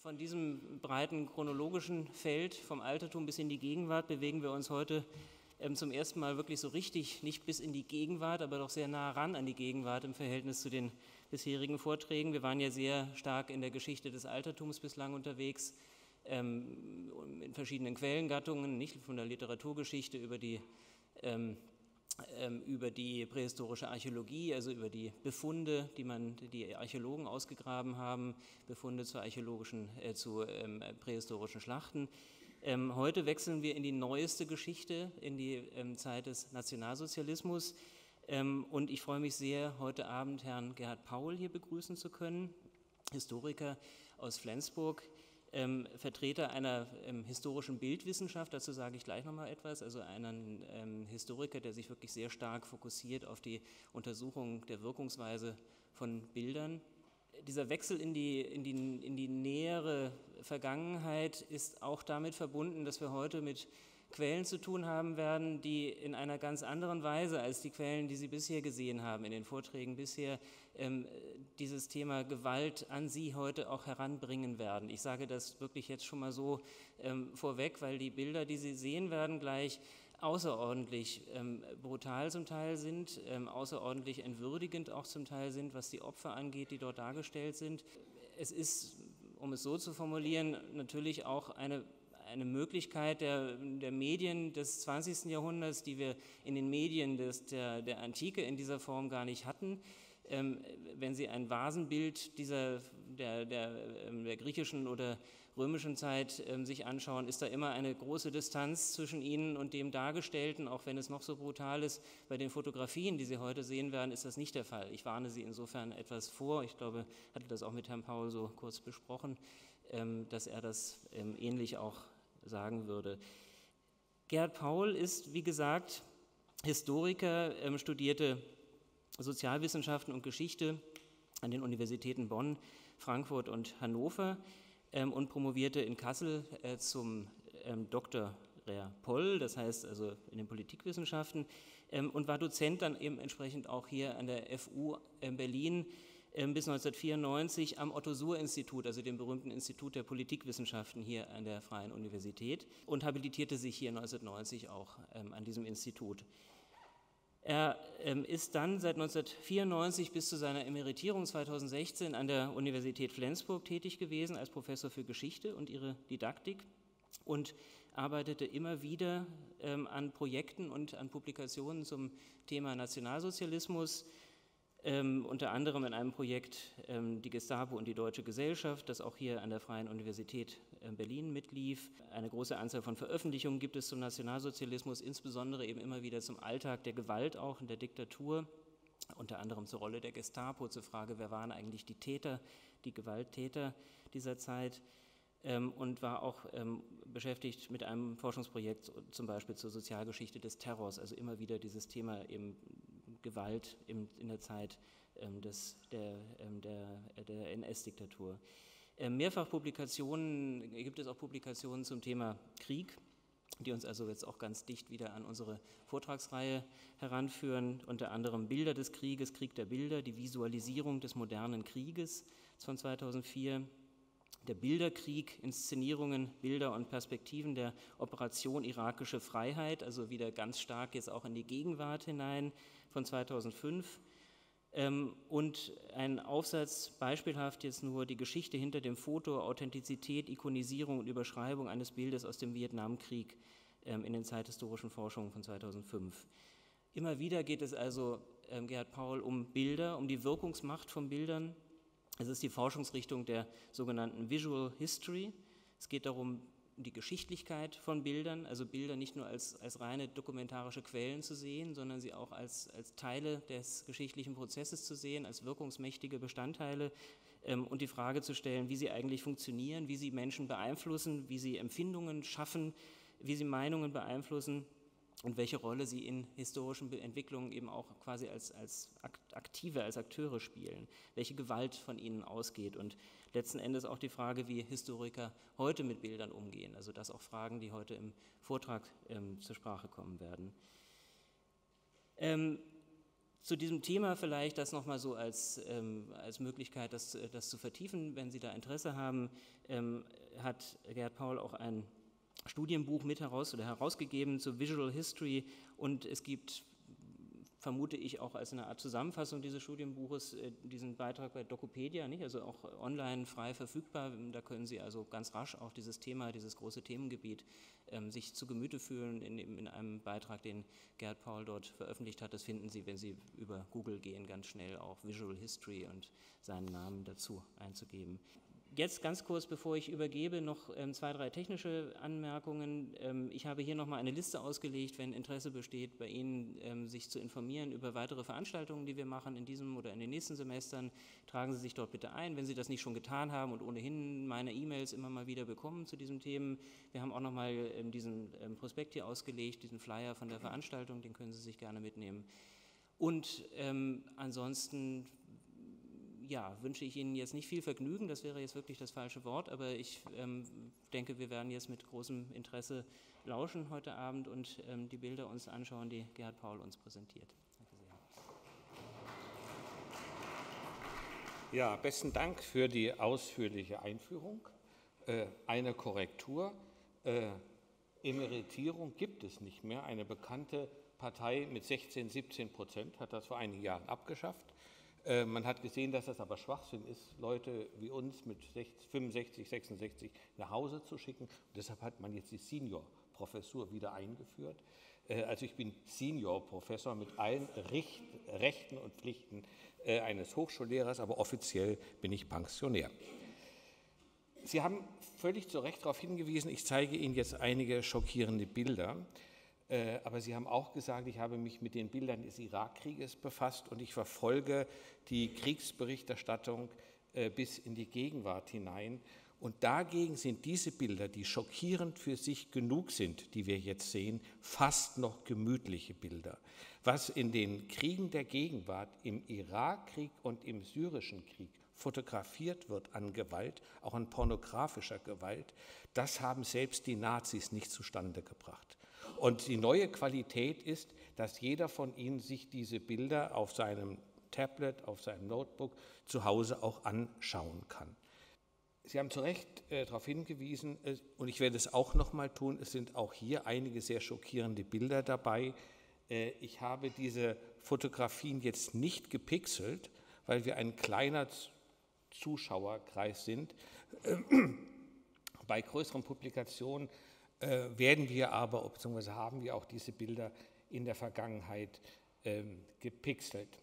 Von diesem breiten chronologischen Feld vom Altertum bis in die Gegenwart bewegen wir uns heute ähm, zum ersten Mal wirklich so richtig, nicht bis in die Gegenwart, aber doch sehr nah ran an die Gegenwart im Verhältnis zu den bisherigen Vorträgen. Wir waren ja sehr stark in der Geschichte des Altertums bislang unterwegs, ähm, in verschiedenen Quellengattungen, nicht von der Literaturgeschichte über die ähm, über die prähistorische Archäologie, also über die Befunde, die man, die Archäologen ausgegraben haben, Befunde zu archäologischen, äh, zu ähm, prähistorischen Schlachten. Ähm, heute wechseln wir in die neueste Geschichte, in die ähm, Zeit des Nationalsozialismus. Ähm, und ich freue mich sehr, heute Abend Herrn Gerhard Paul hier begrüßen zu können, Historiker aus Flensburg ähm, Vertreter einer ähm, historischen Bildwissenschaft, dazu sage ich gleich nochmal etwas, also einen ähm, Historiker, der sich wirklich sehr stark fokussiert auf die Untersuchung der Wirkungsweise von Bildern. Dieser Wechsel in die, in, die, in die nähere Vergangenheit ist auch damit verbunden, dass wir heute mit Quellen zu tun haben werden, die in einer ganz anderen Weise als die Quellen, die Sie bisher gesehen haben in den Vorträgen bisher, ähm, dieses Thema Gewalt an Sie heute auch heranbringen werden. Ich sage das wirklich jetzt schon mal so ähm, vorweg, weil die Bilder, die Sie sehen werden gleich, außerordentlich ähm, brutal zum Teil sind, ähm, außerordentlich entwürdigend auch zum Teil sind, was die Opfer angeht, die dort dargestellt sind. Es ist, um es so zu formulieren, natürlich auch eine eine Möglichkeit der, der, Medien des 20. Jahrhunderts, die wir in den Medien des, der, der Antike in dieser Form gar nicht hatten. Ähm, wenn Sie ein Vasenbild dieser, der, der, ähm, der griechischen oder römischen Zeit ähm, sich anschauen, ist da immer eine große Distanz zwischen Ihnen und dem Dargestellten, auch wenn es noch so brutal ist. Bei den Fotografien, die Sie heute sehen werden, ist das nicht der Fall. Ich warne Sie insofern etwas vor. Ich glaube, hatte das auch mit Herrn Paul so kurz besprochen, ähm, dass er das ähm, ähnlich auch sagen würde. Gerhard Paul ist, wie gesagt, Historiker, ähm, studierte Sozialwissenschaften und Geschichte an den Universitäten Bonn, Frankfurt und Hannover ähm, und promovierte in Kassel äh, zum ähm, Dr. Rea Poll, das heißt also in den Politikwissenschaften, und war Dozent dann eben entsprechend auch hier an der FU in Berlin bis 1994 am Otto-Suhr-Institut, also dem berühmten Institut der Politikwissenschaften hier an der Freien Universität und habilitierte sich hier 1990 auch ähm, an diesem Institut. Er ähm, ist dann seit 1994 bis zu seiner Emeritierung 2016 an der Universität Flensburg tätig gewesen als Professor für Geschichte und ihre Didaktik und arbeitete immer wieder ähm, an Projekten und an Publikationen zum Thema Nationalsozialismus, ähm, unter anderem in einem Projekt ähm, Die Gestapo und die Deutsche Gesellschaft, das auch hier an der Freien Universität äh, Berlin mitlief. Eine große Anzahl von Veröffentlichungen gibt es zum Nationalsozialismus, insbesondere eben immer wieder zum Alltag der Gewalt auch in der Diktatur, unter anderem zur Rolle der Gestapo, zur Frage, wer waren eigentlich die Täter, die Gewalttäter dieser Zeit. Ähm, und war auch ähm, beschäftigt mit einem Forschungsprojekt zum Beispiel zur Sozialgeschichte des Terrors, also immer wieder dieses Thema eben Gewalt in, in der Zeit ähm, des, der, ähm, der, der NS-Diktatur. Ähm, mehrfach Publikationen, gibt es auch Publikationen zum Thema Krieg, die uns also jetzt auch ganz dicht wieder an unsere Vortragsreihe heranführen, unter anderem Bilder des Krieges, Krieg der Bilder, die Visualisierung des modernen Krieges von 2004, der Bilderkrieg, Inszenierungen, Bilder und Perspektiven der Operation Irakische Freiheit, also wieder ganz stark jetzt auch in die Gegenwart hinein von 2005. Ähm, und ein Aufsatz, beispielhaft jetzt nur die Geschichte hinter dem Foto, Authentizität, Ikonisierung und Überschreibung eines Bildes aus dem Vietnamkrieg ähm, in den zeithistorischen Forschungen von 2005. Immer wieder geht es also, ähm, Gerhard Paul, um Bilder, um die Wirkungsmacht von Bildern. Es ist die Forschungsrichtung der sogenannten Visual History. Es geht darum, die Geschichtlichkeit von Bildern, also Bilder nicht nur als, als reine dokumentarische Quellen zu sehen, sondern sie auch als, als Teile des geschichtlichen Prozesses zu sehen, als wirkungsmächtige Bestandteile ähm, und die Frage zu stellen, wie sie eigentlich funktionieren, wie sie Menschen beeinflussen, wie sie Empfindungen schaffen, wie sie Meinungen beeinflussen und welche Rolle sie in historischen Entwicklungen eben auch quasi als, als Aktive, als Akteure spielen, welche Gewalt von ihnen ausgeht und letzten Endes auch die Frage, wie Historiker heute mit Bildern umgehen. Also das auch Fragen, die heute im Vortrag ähm, zur Sprache kommen werden. Ähm, Zu diesem Thema vielleicht das nochmal so als, ähm, als Möglichkeit, das, das zu vertiefen, wenn Sie da Interesse haben, ähm, hat Gerd Paul auch ein Studienbuch mit heraus oder herausgegeben zur Visual History und es gibt vermute ich auch als eine Art Zusammenfassung dieses Studienbuches äh, diesen Beitrag bei Dokopedia, nicht? also auch online frei verfügbar. Da können Sie also ganz rasch auch dieses Thema, dieses große Themengebiet ähm, sich zu Gemüte fühlen in, in, einem Beitrag, den Gerd Paul dort veröffentlicht hat. Das finden Sie, wenn Sie über Google gehen, ganz schnell auch Visual History und seinen Namen dazu einzugeben. Jetzt ganz kurz, bevor ich übergebe, noch ähm, zwei, drei technische Anmerkungen. Ähm, ich habe hier nochmal eine Liste ausgelegt, wenn Interesse besteht, bei Ihnen ähm, sich zu informieren über weitere Veranstaltungen, die wir machen in diesem oder in den nächsten Semestern. Tragen Sie sich dort bitte ein, wenn Sie das nicht schon getan haben und ohnehin meine E-Mails immer mal wieder bekommen zu diesen Themen. Wir haben auch nochmal diesen Prospekt hier ausgelegt, diesen Flyer von der Veranstaltung, den können Sie sich gerne mitnehmen. Und ähm, ansonsten ja, wünsche ich Ihnen jetzt nicht viel Vergnügen, das wäre jetzt wirklich das falsche Wort, aber ich ähm, denke, wir werden jetzt mit großem Interesse lauschen heute Abend und ähm, die Bilder uns anschauen, die Gerhard Paul uns präsentiert. Danke sehr. Ja, besten Dank für die ausführliche Einführung. Äh, eine Korrektur. Äh, Emeritierung gibt es nicht mehr. Eine bekannte Partei mit 16, 17 Prozent hat das vor einigen Jahren abgeschafft. Äh, man hat gesehen, dass das aber Schwachsinn ist, Leute wie uns mit 65, 66 nach Hause zu schicken. Und deshalb hat man jetzt die Senior-Professur wieder eingeführt. Äh, also ich bin Senior-Professor mit allen Rechten und Pflichten äh, eines Hochschullehrers, aber offiziell bin ich Pensionär. Sie haben völlig zu Recht darauf hingewiesen, ich zeige Ihnen jetzt einige schockierende Bilder. Äh, aber Sie haben auch gesagt, ich habe mich mit den Bildern des Irakkrieges befasst und ich verfolge die Kriegsberichterstattung äh, bis in die Gegenwart hinein. Und dagegen sind diese Bilder, die schockierend für sich genug sind, die wir jetzt sehen, fast noch gemütliche Bilder. Was in den Kriegen der Gegenwart, im Irakkrieg und im syrischen Krieg fotografiert wird an Gewalt, auch an pornografischer Gewalt, das haben selbst die Nazis nicht zustande gebracht. Und die neue Qualität ist, dass jeder von Ihnen sich diese Bilder auf seinem Tablet, auf seinem Notebook zu Hause auch anschauen kann. Sie haben zu Recht äh, darauf hingewiesen, äh, und ich werde es auch noch mal tun, es sind auch hier einige sehr schockierende Bilder dabei. Äh, ich habe diese Fotografien jetzt nicht gepixelt, weil wir ein kleiner Zuschauerkreis sind. Bei größeren Publikationen äh, werden wir aber, beziehungsweise haben wir auch diese Bilder in der Vergangenheit ähm, gepixelt.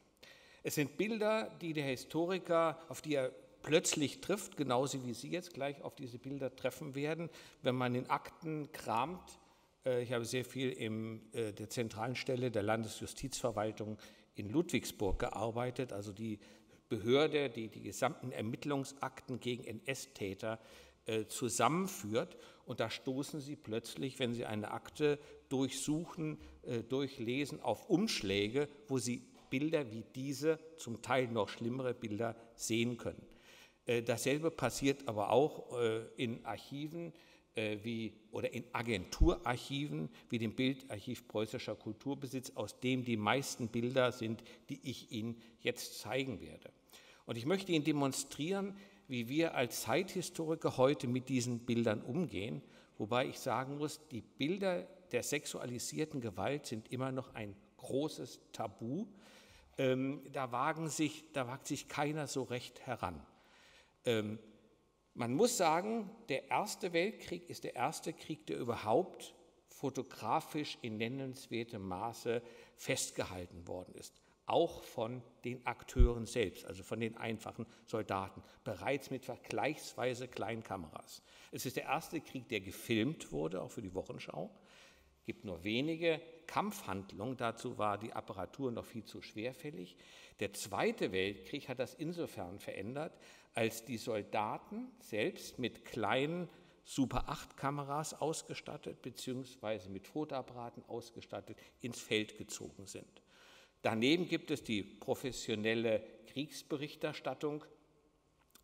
Es sind Bilder, die der Historiker, auf die er plötzlich trifft, genauso wie Sie jetzt gleich auf diese Bilder treffen werden, wenn man in Akten kramt. Äh, ich habe sehr viel in äh, der zentralen Stelle der Landesjustizverwaltung in Ludwigsburg gearbeitet, also die Behörde, die die gesamten Ermittlungsakten gegen NS-Täter zusammenführt. Und da stoßen Sie plötzlich, wenn Sie eine Akte durchsuchen, äh, durchlesen, auf Umschläge, wo Sie Bilder wie diese, zum Teil noch schlimmere Bilder sehen können. Äh, dasselbe passiert aber auch in Archiven wie, oder in Agenturarchiven wie dem Bildarchiv Preußischer Kulturbesitz, aus dem die meisten Bilder sind, die ich Ihnen jetzt zeigen werde. Und ich möchte Ihnen demonstrieren, wie wir als Zeithistoriker heute mit diesen Bildern umgehen, wobei ich sagen muss, die Bilder der sexualisierten Gewalt sind immer noch ein großes Tabu. Ähm, da, wagen sich, da wagt sich keiner so recht heran. Ähm, man muss sagen, der Erste Weltkrieg ist der erste Krieg, der überhaupt fotografisch in nennenswertem Maße festgehalten worden ist auch von den Akteuren selbst, also von den einfachen Soldaten, bereits mit vergleichsweise kleinen Kameras. Es ist der erste Krieg, der gefilmt wurde, auch für die Wochenschau. Es gibt nur wenige Kampfhandlungen, dazu war die Apparatur noch viel zu schwerfällig. Der Zweite Weltkrieg hat das insofern verändert, als die Soldaten selbst mit kleinen Super-8-Kameras ausgestattet beziehungsweise mit Fotoapparaten ausgestattet ins Feld gezogen sind. Daneben gibt es die professionelle Kriegsberichterstattung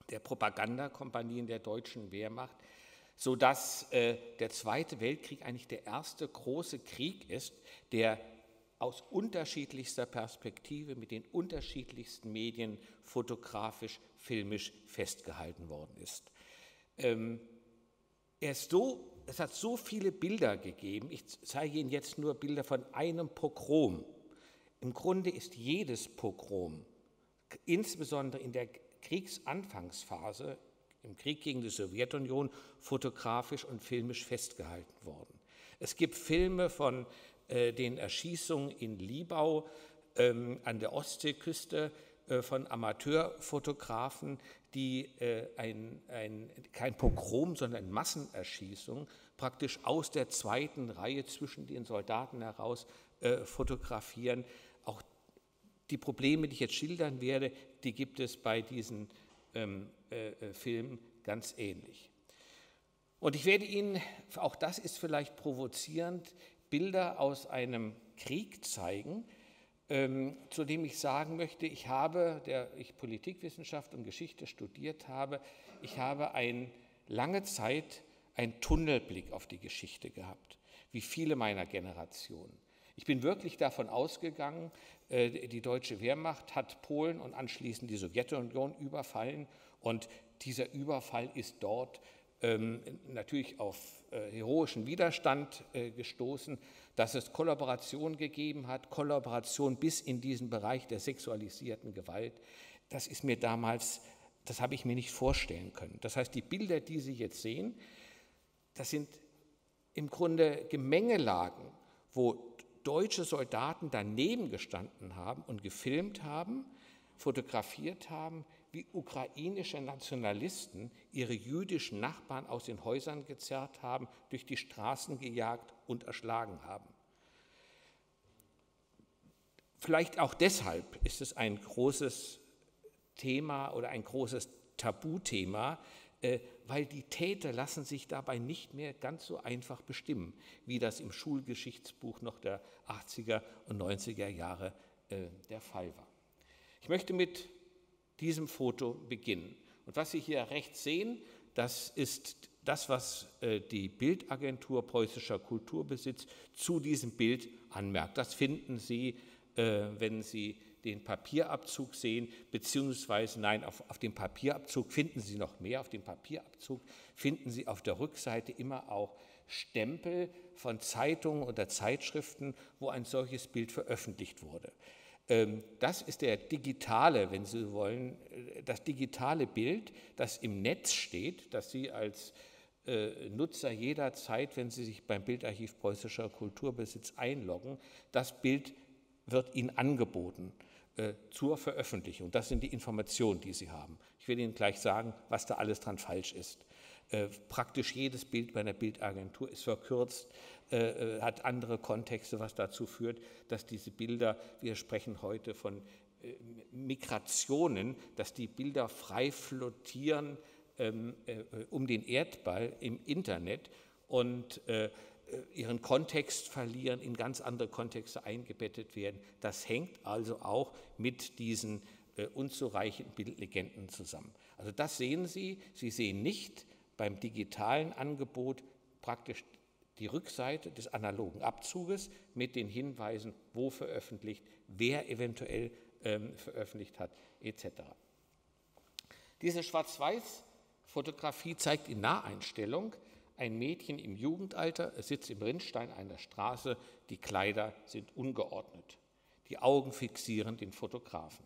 der Propagandakompanien der deutschen Wehrmacht, sodass äh, der Zweite Weltkrieg eigentlich der erste große Krieg ist, der aus unterschiedlichster Perspektive mit den unterschiedlichsten Medien fotografisch, filmisch festgehalten worden ist. Ähm, er so, es hat so viele Bilder gegeben, ich zeige Ihnen jetzt nur Bilder von einem Pogrom. Im Grunde ist jedes Pogrom, insbesondere in der Kriegsanfangsphase, im Krieg gegen die Sowjetunion, fotografisch und filmisch festgehalten worden. Es gibt Filme von äh, den Erschießungen in Libau ähm, an der Ostseeküste äh, von Amateurfotografen, die äh, ein, ein, kein Pogrom, sondern Massenerschießung praktisch aus der zweiten Reihe zwischen den Soldaten heraus äh, fotografieren. Die Probleme, die ich jetzt schildern werde, die gibt es bei diesen ähm, äh, äh Filmen ganz ähnlich. Und ich werde Ihnen, auch das ist vielleicht provozierend, Bilder aus einem Krieg zeigen, ähm, zu dem ich sagen möchte, ich habe, der ich Politikwissenschaft und Geschichte studiert habe, ich habe ein, lange Zeit einen Tunnelblick auf die Geschichte gehabt, wie viele meiner Generation. Ich bin wirklich davon ausgegangen, äh, die deutsche Wehrmacht hat Polen und anschließend die Sowjetunion überfallen und dieser Überfall ist dort ähm, natürlich auf äh, heroischen Widerstand äh, gestoßen, dass es Kollaboration gegeben hat, Kollaboration bis in diesen Bereich der sexualisierten Gewalt. Das ist mir damals, das habe ich mir nicht vorstellen können. Das heißt, die Bilder, die Sie jetzt sehen, das sind im Grunde Gemengelagen, wo deutsche Soldaten daneben gestanden haben und gefilmt haben, fotografiert haben, wie ukrainische Nationalisten ihre jüdischen Nachbarn aus den Häusern gezerrt haben, durch die Straßen gejagt und erschlagen haben. Vielleicht auch deshalb ist es ein großes Thema oder ein großes Tabuthema, äh, weil die Täter lassen sich dabei nicht mehr ganz so einfach bestimmen, wie das im Schulgeschichtsbuch noch der 80er und 90er Jahre äh, der Fall war. Ich möchte mit diesem Foto beginnen. Und was Sie hier rechts sehen, das ist das, was äh, die Bildagentur Preußischer Kulturbesitz zu diesem Bild anmerkt. Das finden Sie, äh, wenn Sie den Papierabzug sehen, beziehungsweise nein, auf, auf dem Papierabzug finden Sie noch mehr. Auf dem Papierabzug finden Sie auf der Rückseite immer auch Stempel von Zeitungen oder Zeitschriften, wo ein solches Bild veröffentlicht wurde. Ähm, das ist der digitale, wenn Sie wollen, äh, das digitale Bild, das im Netz steht, das Sie als äh, Nutzer jederzeit, wenn Sie sich beim Bildarchiv preußischer Kulturbesitz einloggen, das Bild wird Ihnen angeboten äh, zur Veröffentlichung. Das sind die Informationen, die Sie haben. Ich will Ihnen gleich sagen, was da alles dran falsch ist. Praktisch jedes Bild bei einer Bildagentur ist verkürzt, äh, äh, hat andere Kontexte, was dazu führt, dass diese Bilder, wir sprechen heute von äh, Migrationen, dass die Bilder frei flottieren ähm, äh, um den Erdball im Internet und äh, ihren Kontext verlieren, in ganz andere Kontexte eingebettet werden. Das hängt also auch mit diesen äh, unzureichenden Bildlegenden zusammen. Also das sehen Sie. Sie sehen nicht beim digitalen Angebot praktisch die Rückseite des analogen Abzuges mit den Hinweisen, wo veröffentlicht, wer eventuell ähm, veröffentlicht hat, etc. Diese Schwarz-Weiß-Fotografie zeigt in Naheinstellung ein Mädchen im Jugendalter, es sitzt im Rinnstein einer Straße, die Kleider sind ungeordnet. Die Augen fixieren den Fotografen.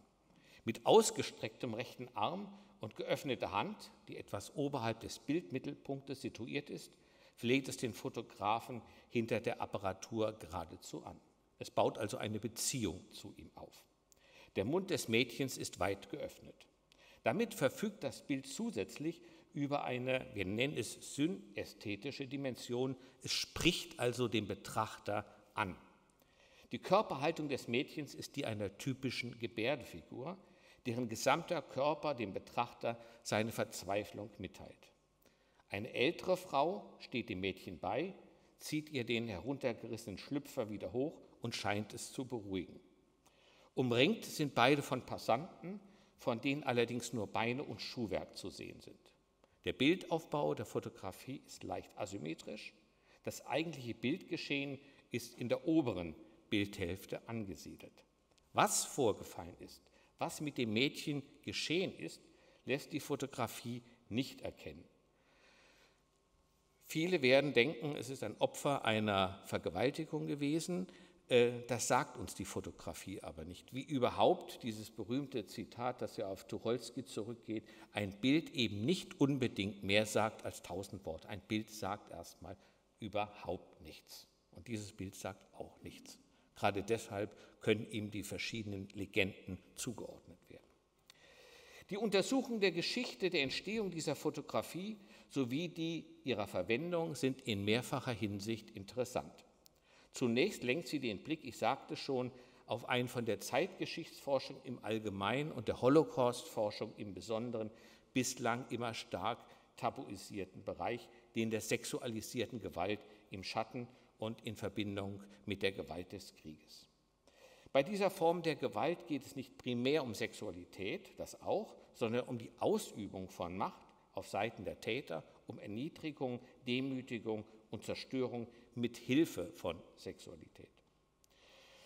Mit ausgestrecktem rechten Arm und geöffneter Hand, die etwas oberhalb des Bildmittelpunktes situiert ist, fleht es den Fotografen hinter der Apparatur geradezu an. Es baut also eine Beziehung zu ihm auf. Der Mund des Mädchens ist weit geöffnet. Damit verfügt das Bild zusätzlich über eine, wir nennen es synästhetische Dimension. Es spricht also den Betrachter an. Die Körperhaltung des Mädchens ist die einer typischen Gebärdefigur, deren gesamter Körper dem Betrachter seine Verzweiflung mitteilt. Eine ältere Frau steht dem Mädchen bei, zieht ihr den heruntergerissenen Schlüpfer wieder hoch und scheint es zu beruhigen. Umringt sind beide von Passanten, von denen allerdings nur Beine und Schuhwerk zu sehen sind. Der Bildaufbau der Fotografie ist leicht asymmetrisch. Das eigentliche Bildgeschehen ist in der oberen Bildhälfte angesiedelt. Was vorgefallen ist, was mit dem Mädchen geschehen ist, lässt die Fotografie nicht erkennen. Viele werden denken, es ist ein Opfer einer Vergewaltigung gewesen. Äh, das sagt uns die Fotografie aber nicht. Wie überhaupt dieses berühmte Zitat, das ja auf Tucholsky zurückgeht, ein Bild eben nicht unbedingt mehr sagt als tausend Worte. Ein Bild sagt erstmal überhaupt nichts. Und dieses Bild sagt auch nichts. Gerade deshalb können ihm die verschiedenen Legenden zugeordnet werden. Die Untersuchung der Geschichte der Entstehung dieser Fotografie sowie die ihrer Verwendung sind in mehrfacher Hinsicht interessant. Zunächst lenkt sie den Blick, ich sagte schon, auf einen von der Zeitgeschichtsforschung im Allgemeinen und der Holocaust-Forschung im Besonderen bislang immer stark tabuisierten Bereich, den der sexualisierten Gewalt im Schatten und in Verbindung mit der Gewalt des Krieges. Bei dieser Form der Gewalt geht es nicht primär um Sexualität, das auch, sondern um die Ausübung von Macht auf Seiten der Täter, um Erniedrigung, Demütigung und Zerstörung mit Hilfe von Sexualität.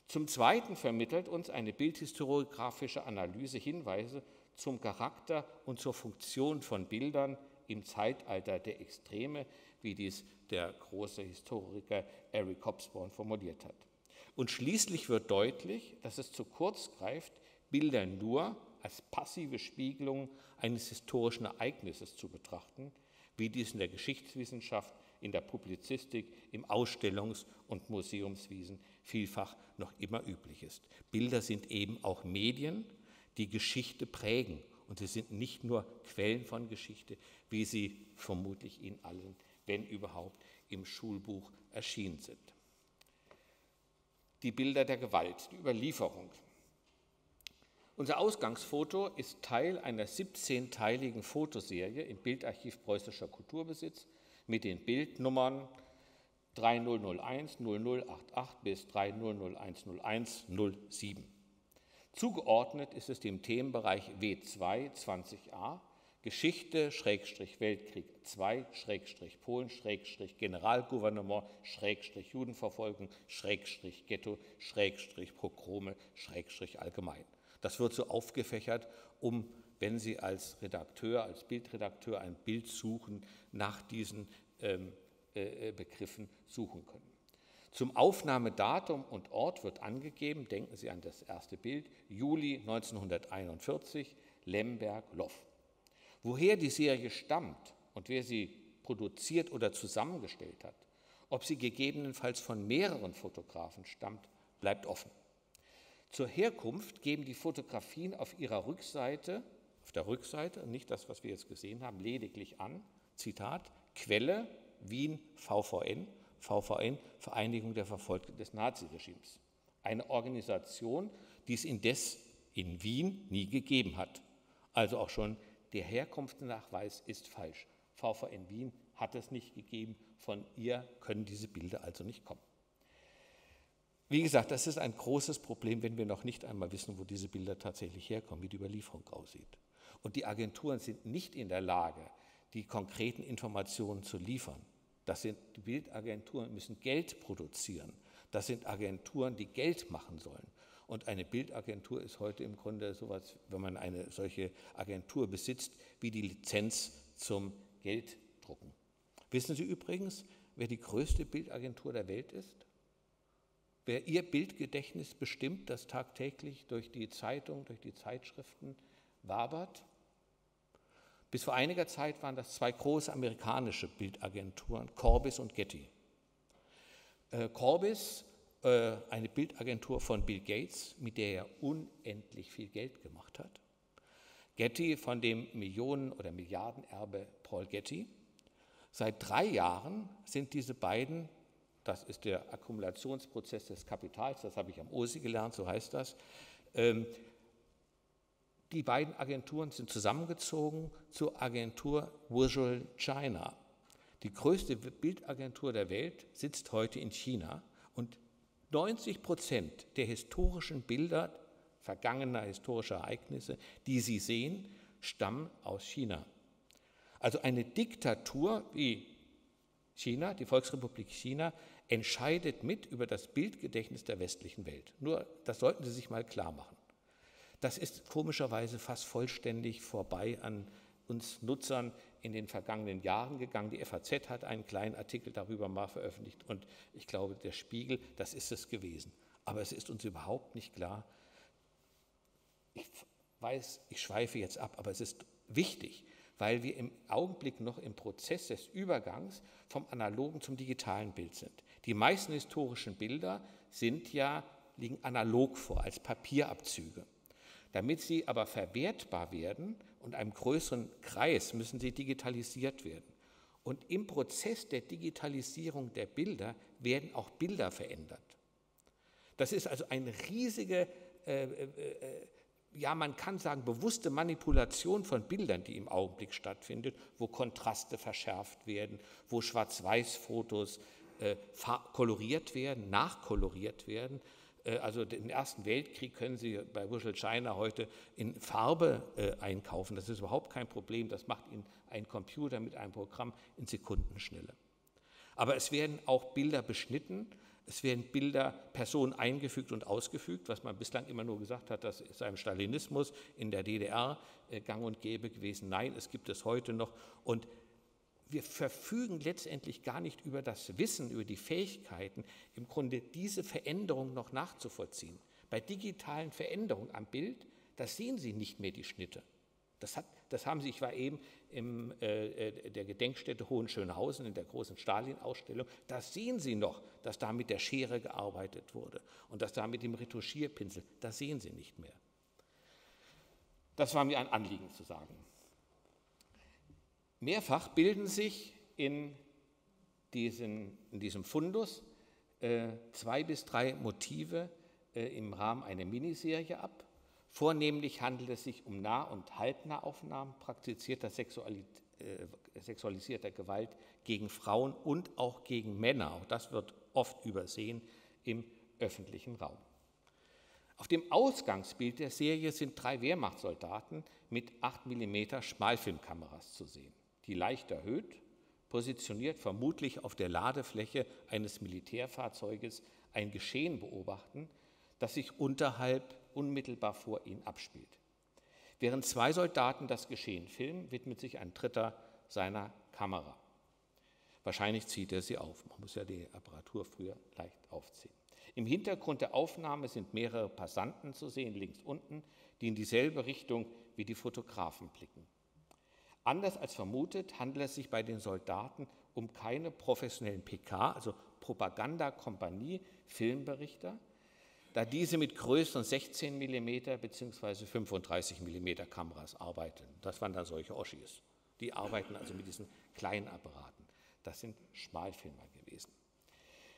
Zum Zweiten vermittelt uns eine bildhistoriografische Analyse Hinweise zum Charakter und zur Funktion von Bildern im Zeitalter der Extreme, wie dies der große Historiker Eric Hobsbawm formuliert hat. Und schließlich wird deutlich, dass es zu kurz greift, Bilder nur als passive Spiegelung eines historischen Ereignisses zu betrachten, wie dies in der Geschichtswissenschaft, in der Publizistik, im Ausstellungs- und Museumswesen vielfach noch immer üblich ist. Bilder sind eben auch Medien, die Geschichte prägen und sie sind nicht nur Quellen von Geschichte, wie sie vermutlich in allen, wenn überhaupt, im Schulbuch erschienen sind. Die Bilder der Gewalt, die Überlieferung, unser Ausgangsfoto ist Teil einer 17-teiligen Fotoserie im Bildarchiv Preußischer Kulturbesitz mit den Bildnummern 3001 0088 bis 30010107. Zugeordnet ist es dem Themenbereich W2 20a Geschichte Schrägstrich Weltkrieg 2 Schrägstrich Polen Schrägstrich Generalgouvernement Schrägstrich Judenverfolgung Schrägstrich Ghetto Schrägstrich Pogrome Schrägstrich allgemein. Das wird so aufgefächert, um, wenn Sie als Redakteur, als Bildredakteur ein Bild suchen, nach diesen ähm, äh, äh, Begriffen suchen können. Zum Aufnahmedatum und Ort wird angegeben, denken Sie an das erste Bild, Juli 1941, Lemberg, Loff. Woher die Serie stammt und wer sie produziert oder zusammengestellt hat, ob sie gegebenenfalls von mehreren Fotografen stammt, bleibt offen. Zur Herkunft geben die Fotografien auf ihrer Rückseite, auf der Rückseite, nicht das, was wir jetzt gesehen haben, lediglich an, Zitat, Quelle Wien VVN, VVN, Vereinigung der Verfolgten des Naziregimes. Eine Organisation, die es indes in Wien nie gegeben hat. Also auch schon der Herkunftsnachweis ist falsch. VVN Wien hat es nicht gegeben, von ihr können diese Bilder also nicht kommen. Wie gesagt, das ist ein großes Problem, wenn wir noch nicht einmal wissen, wo diese Bilder tatsächlich herkommen, wie die Überlieferung aussieht. Und die Agenturen sind nicht in der Lage, die konkreten Informationen zu liefern. Das sind die Bildagenturen müssen Geld produzieren. Das sind Agenturen, die Geld machen sollen. Und eine Bildagentur ist heute im Grunde sowas, wenn man eine solche Agentur besitzt, wie die Lizenz zum Gelddrucken. Wissen Sie übrigens, wer die größte Bildagentur der Welt ist? Wer ihr Bildgedächtnis bestimmt, das tagtäglich durch die Zeitung, durch die Zeitschriften wabert? Bis vor einiger Zeit waren das zwei große amerikanische Bildagenturen, Corbis und Getty. Äh, Corbis, äh, eine Bildagentur von Bill Gates, mit der er unendlich viel Geld gemacht hat. Getty von dem Millionen- oder Milliardenerbe Paul Getty. Seit drei Jahren sind diese beiden das ist der Akkumulationsprozess des Kapitals, das habe ich am OSI gelernt, so heißt das. Ähm, die beiden Agenturen sind zusammengezogen zur Agentur Visual China. Die größte Bildagentur der Welt sitzt heute in China und 90 Prozent der historischen Bilder vergangener historischer Ereignisse, die Sie sehen, stammen aus China. Also eine Diktatur wie China, die Volksrepublik China, entscheidet mit über das Bildgedächtnis der westlichen Welt. Nur, das sollten Sie sich mal klar machen. Das ist komischerweise fast vollständig vorbei an uns Nutzern in den vergangenen Jahren gegangen. Die FAZ hat einen kleinen Artikel darüber mal veröffentlicht und ich glaube, der Spiegel, das ist es gewesen. Aber es ist uns überhaupt nicht klar. Ich weiß, ich schweife jetzt ab, aber es ist wichtig, weil wir im Augenblick noch im Prozess des Übergangs vom analogen zum digitalen Bild sind. Die meisten historischen Bilder sind ja, liegen analog vor, als Papierabzüge. Damit sie aber verwertbar werden und einem größeren Kreis müssen sie digitalisiert werden. Und im Prozess der Digitalisierung der Bilder werden auch Bilder verändert. Das ist also eine riesige äh, äh, äh ja, man kann sagen, bewusste Manipulation von Bildern, die im Augenblick stattfindet, wo Kontraste verschärft werden, wo Schwarz-Weiß-Fotos äh, koloriert werden, nachkoloriert werden. Äh, also den Ersten Weltkrieg können Sie bei Wuschel China heute in Farbe äh, einkaufen. Das ist überhaupt kein Problem. Das macht Ihnen ein Computer mit einem Programm in Sekundenschnelle. Aber es werden auch Bilder beschnitten es werden Bilder, Personen eingefügt und ausgefügt, was man bislang immer nur gesagt hat, das ist einem Stalinismus in der DDR äh, gang und gäbe gewesen. Nein, es gibt es heute noch. Und wir verfügen letztendlich gar nicht über das Wissen, über die Fähigkeiten, im Grunde diese Veränderung noch nachzuvollziehen. Bei digitalen Veränderungen am Bild, da sehen Sie nicht mehr die Schnitte. Das, hat, das haben Sie, ich war eben in äh, äh, der Gedenkstätte Hohenschönhausen in der großen Stalin-Ausstellung, da sehen Sie noch, dass da mit der Schere gearbeitet wurde und dass da mit dem Retuschierpinsel, das sehen Sie nicht mehr. Das war mir ein Anliegen zu sagen. Mehrfach bilden sich in, diesen, in diesem Fundus äh, zwei bis drei Motive äh, im Rahmen einer Miniserie ab. Vornehmlich handelt es sich um Nah- und Halbnahaufnahmen praktizierter Sexualität, äh, sexualisierter Gewalt gegen Frauen und auch gegen Männer. Auch das wird oft übersehen im öffentlichen Raum. Auf dem Ausgangsbild der Serie sind drei Wehrmachtssoldaten mit 8 mm Schmalfilmkameras zu sehen, die leicht erhöht, positioniert vermutlich auf der Ladefläche eines Militärfahrzeuges ein Geschehen beobachten, das sich unterhalb unmittelbar vor ihnen abspielt. Während zwei Soldaten das Geschehen filmen, widmet sich ein dritter seiner Kamera. Wahrscheinlich zieht er sie auf. Man muss ja die Apparatur früher leicht aufziehen. Im Hintergrund der Aufnahme sind mehrere Passanten zu sehen, links unten, die in dieselbe Richtung wie die Fotografen blicken. Anders als vermutet handelt es sich bei den Soldaten um keine professionellen PK, also Propagandakompanie, Filmberichter, da diese mit größeren 16 mm bzw. 35 mm Kameras arbeiten. Das waren dann solche Oschis. Die arbeiten also mit diesen kleinen Apparaten. Das sind Schmalfilmer gewesen.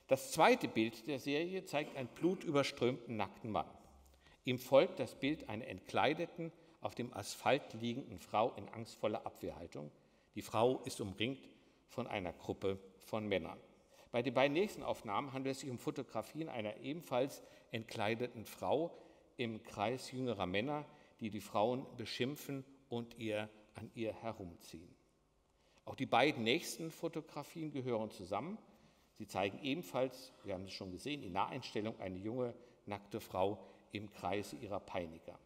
Das zweite Bild der Serie zeigt einen blutüberströmten nackten Mann. Ihm folgt das Bild einer entkleideten, auf dem Asphalt liegenden Frau in angstvoller Abwehrhaltung. Die Frau ist umringt von einer Gruppe von Männern. Bei den beiden nächsten Aufnahmen handelt es sich um Fotografien einer ebenfalls entkleideten Frau im Kreis jüngerer Männer, die die Frauen beschimpfen und ihr an ihr herumziehen. Auch die beiden nächsten Fotografien gehören zusammen. Sie zeigen ebenfalls, wir haben es schon gesehen, in Naheinstellung eine junge, nackte Frau im Kreise ihrer Peiniger.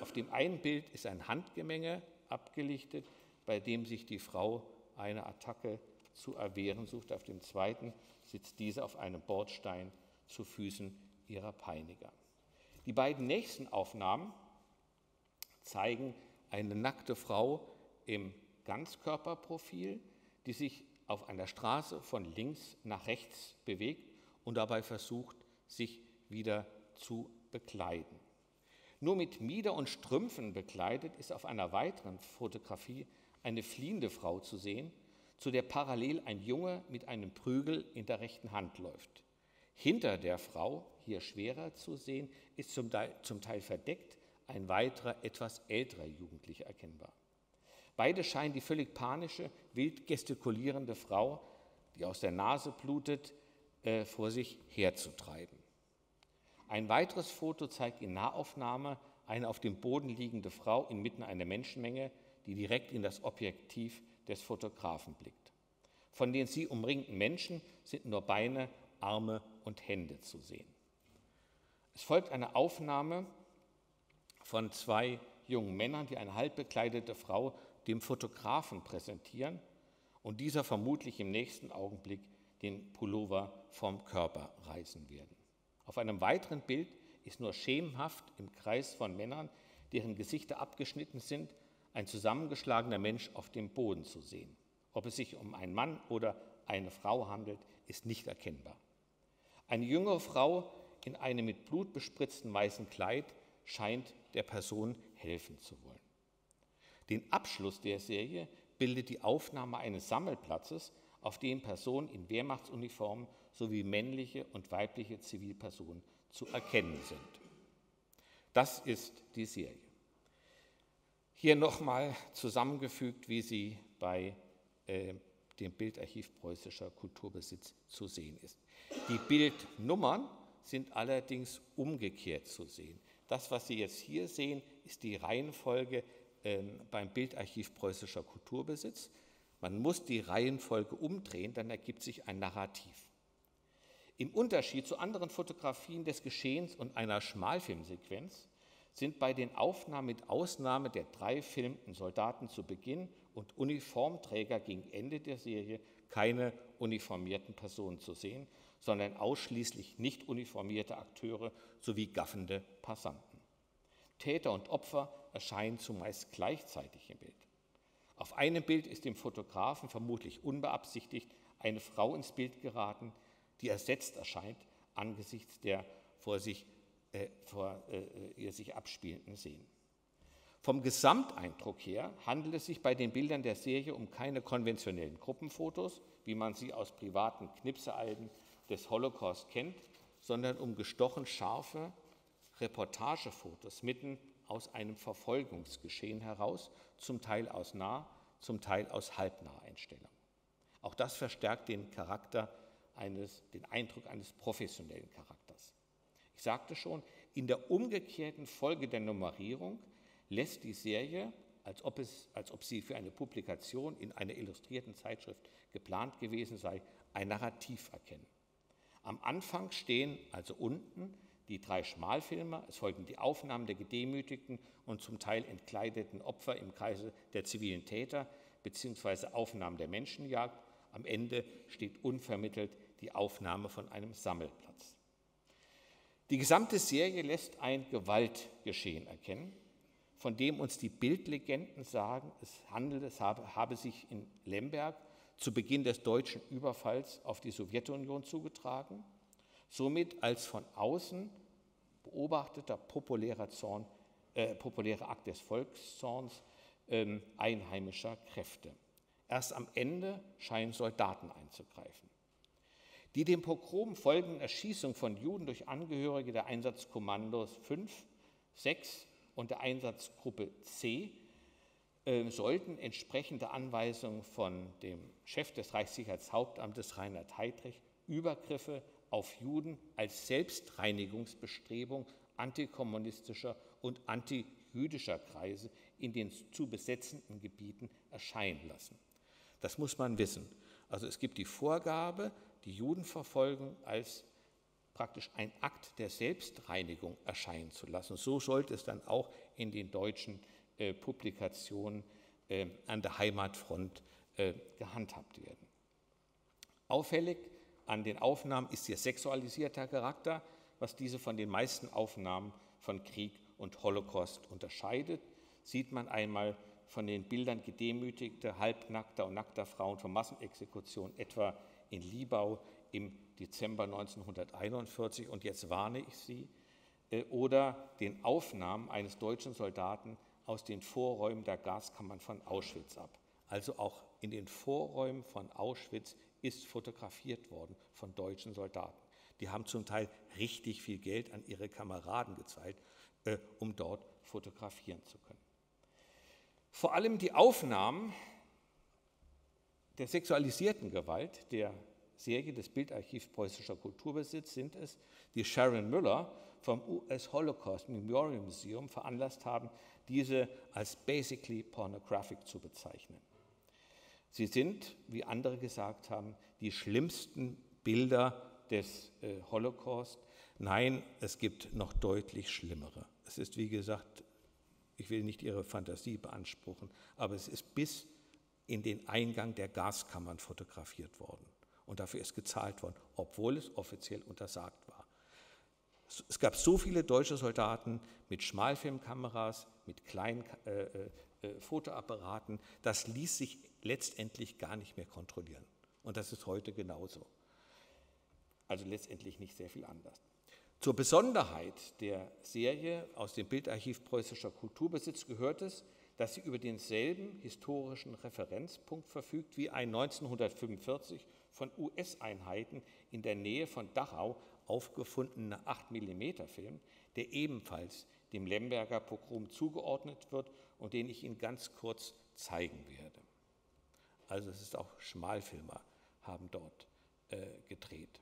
Auf dem einen Bild ist ein Handgemenge abgelichtet, bei dem sich die Frau eine Attacke zu erwehren sucht. Auf dem zweiten sitzt diese auf einem Bordstein zu Füßen ihrer Peiniger. Die beiden nächsten Aufnahmen zeigen eine nackte Frau im Ganzkörperprofil, die sich auf einer Straße von links nach rechts bewegt und dabei versucht, sich wieder zu bekleiden. Nur mit Mieder und Strümpfen bekleidet ist auf einer weiteren Fotografie eine fliehende Frau zu sehen, zu der parallel ein Junge mit einem Prügel in der rechten Hand läuft. Hinter der Frau, hier schwerer zu sehen, ist zum Teil verdeckt ein weiterer, etwas älterer Jugendlicher erkennbar. Beide scheinen die völlig panische, wild gestikulierende Frau, die aus der Nase blutet, äh, vor sich herzutreiben. Ein weiteres Foto zeigt in Nahaufnahme eine auf dem Boden liegende Frau inmitten einer Menschenmenge, die direkt in das Objektiv des Fotografen blickt. Von den sie umringten Menschen sind nur Beine, Arme und Hände zu sehen. Es folgt eine Aufnahme von zwei jungen Männern, die eine halbbekleidete Frau dem Fotografen präsentieren und dieser vermutlich im nächsten Augenblick den Pullover vom Körper reißen werden. Auf einem weiteren Bild ist nur schemenhaft im Kreis von Männern, deren Gesichter abgeschnitten sind, ein zusammengeschlagener Mensch auf dem Boden zu sehen. Ob es sich um einen Mann oder eine Frau handelt, ist nicht erkennbar. Eine jüngere Frau in einem mit Blut bespritzten weißen Kleid scheint der Person helfen zu wollen. Den Abschluss der Serie bildet die Aufnahme eines Sammelplatzes, auf dem Personen in Wehrmachtsuniformen sowie männliche und weibliche Zivilpersonen zu erkennen sind. Das ist die Serie. Hier nochmal zusammengefügt, wie sie bei äh, dem Bildarchiv preußischer Kulturbesitz zu sehen ist. Die Bildnummern sind allerdings umgekehrt zu sehen. Das, was Sie jetzt hier sehen, ist die Reihenfolge äh, beim Bildarchiv preußischer Kulturbesitz. Man muss die Reihenfolge umdrehen, dann ergibt sich ein Narrativ. Im Unterschied zu anderen Fotografien des Geschehens und einer Schmalfilmsequenz sind bei den Aufnahmen mit Ausnahme der drei filmten Soldaten zu Beginn und Uniformträger gegen Ende der Serie keine uniformierten Personen zu sehen, sondern ausschließlich nicht uniformierte Akteure sowie gaffende Passanten. Täter und Opfer erscheinen zumeist gleichzeitig im Bild. Auf einem Bild ist dem Fotografen vermutlich unbeabsichtigt eine Frau ins Bild geraten, die ersetzt erscheint angesichts der vor, sich, äh, vor äh, ihr sich abspielenden Szenen. Vom Gesamteindruck her handelt es sich bei den Bildern der Serie um keine konventionellen Gruppenfotos, wie man sie aus privaten Knipsealben des Holocaust kennt, sondern um gestochen scharfe Reportagefotos mitten aus einem Verfolgungsgeschehen heraus, zum Teil aus nah, zum Teil aus Halbnaheinstellungen. Auch das verstärkt den Charakter eines, den Eindruck eines professionellen Charakters. Ich sagte schon, in der umgekehrten Folge der Nummerierung lässt die Serie, als ob, es, als ob sie für eine Publikation in einer illustrierten Zeitschrift geplant gewesen sei, ein Narrativ erkennen. Am Anfang stehen also unten die drei Schmalfilme, es folgen die Aufnahmen der gedemütigten und zum Teil entkleideten Opfer im Kreise der zivilen Täter beziehungsweise Aufnahmen der Menschenjagd. Am Ende steht unvermittelt die Aufnahme von einem Sammelplatz. Die gesamte Serie lässt ein Gewaltgeschehen erkennen, von dem uns die Bildlegenden sagen, es handelt, es habe, habe sich in Lemberg zu Beginn des deutschen Überfalls auf die Sowjetunion zugetragen, somit als von außen beobachteter populärer, Zorn, äh, populärer Akt des Volkszorns äh, einheimischer Kräfte. Erst am Ende scheinen Soldaten einzugreifen. Die dem Pogrom folgenden Erschießung von Juden durch Angehörige der Einsatzkommandos 5, 6 und der Einsatzgruppe C äh, sollten entsprechende Anweisungen von dem Chef des Reichssicherheitshauptamtes Reinhard Heydrich Übergriffe auf Juden als Selbstreinigungsbestrebung antikommunistischer und antijüdischer Kreise in den zu besetzenden Gebieten erscheinen lassen. Das muss man wissen. Also es gibt die Vorgabe, die Judenverfolgung als praktisch ein Akt der Selbstreinigung erscheinen zu lassen. So sollte es dann auch in den deutschen äh, Publikationen äh, an der Heimatfront äh, gehandhabt werden. Auffällig an den Aufnahmen ist ihr sexualisierter Charakter, was diese von den meisten Aufnahmen von Krieg und Holocaust unterscheidet. Sieht man einmal von den Bildern gedemütigter, halbnackter und nackter Frauen von Massenexekutionen, etwa in Libau im Dezember 1941, und jetzt warne ich Sie, äh, oder den Aufnahmen eines deutschen Soldaten aus den Vorräumen der Gaskammern von Auschwitz ab. Also auch in den Vorräumen von Auschwitz ist fotografiert worden von deutschen Soldaten. Die haben zum Teil richtig viel Geld an ihre Kameraden gezahlt, äh, um dort fotografieren zu können. Vor allem die Aufnahmen der sexualisierten Gewalt der Serie des Bildarchivs preußischer Kulturbesitz sind es, die Sharon Müller vom US Holocaust Memorial Museum veranlasst haben, diese als basically pornographic zu bezeichnen. Sie sind, wie andere gesagt haben, die schlimmsten Bilder des äh, Holocaust. Nein, es gibt noch deutlich schlimmere. Es ist, wie gesagt, ich will nicht Ihre Fantasie beanspruchen, aber es ist bis in den Eingang der Gaskammern fotografiert worden. Und dafür ist gezahlt worden, obwohl es offiziell untersagt war. Es gab so viele deutsche Soldaten mit Schmalfilmkameras, mit kleinen äh, äh, äh, Fotoapparaten, das ließ sich letztendlich gar nicht mehr kontrollieren. Und das ist heute genauso. Also letztendlich nicht sehr viel anders. Zur Besonderheit der Serie aus dem Bildarchiv preußischer Kulturbesitz gehört es, dass sie über denselben historischen Referenzpunkt verfügt wie ein 1945 von US-Einheiten in der Nähe von Dachau aufgefundener 8 mm Film, der ebenfalls dem Lemberger Pogrom zugeordnet wird und den ich Ihnen ganz kurz zeigen werde. Also es ist auch Schmalfilmer haben dort äh, gedreht.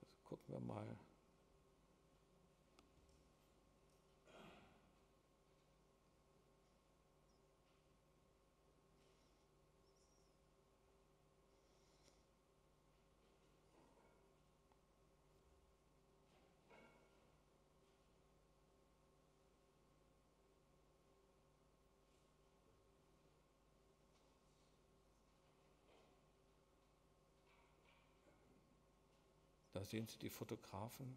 Also gucken wir mal. Da sehen Sie die Fotografen.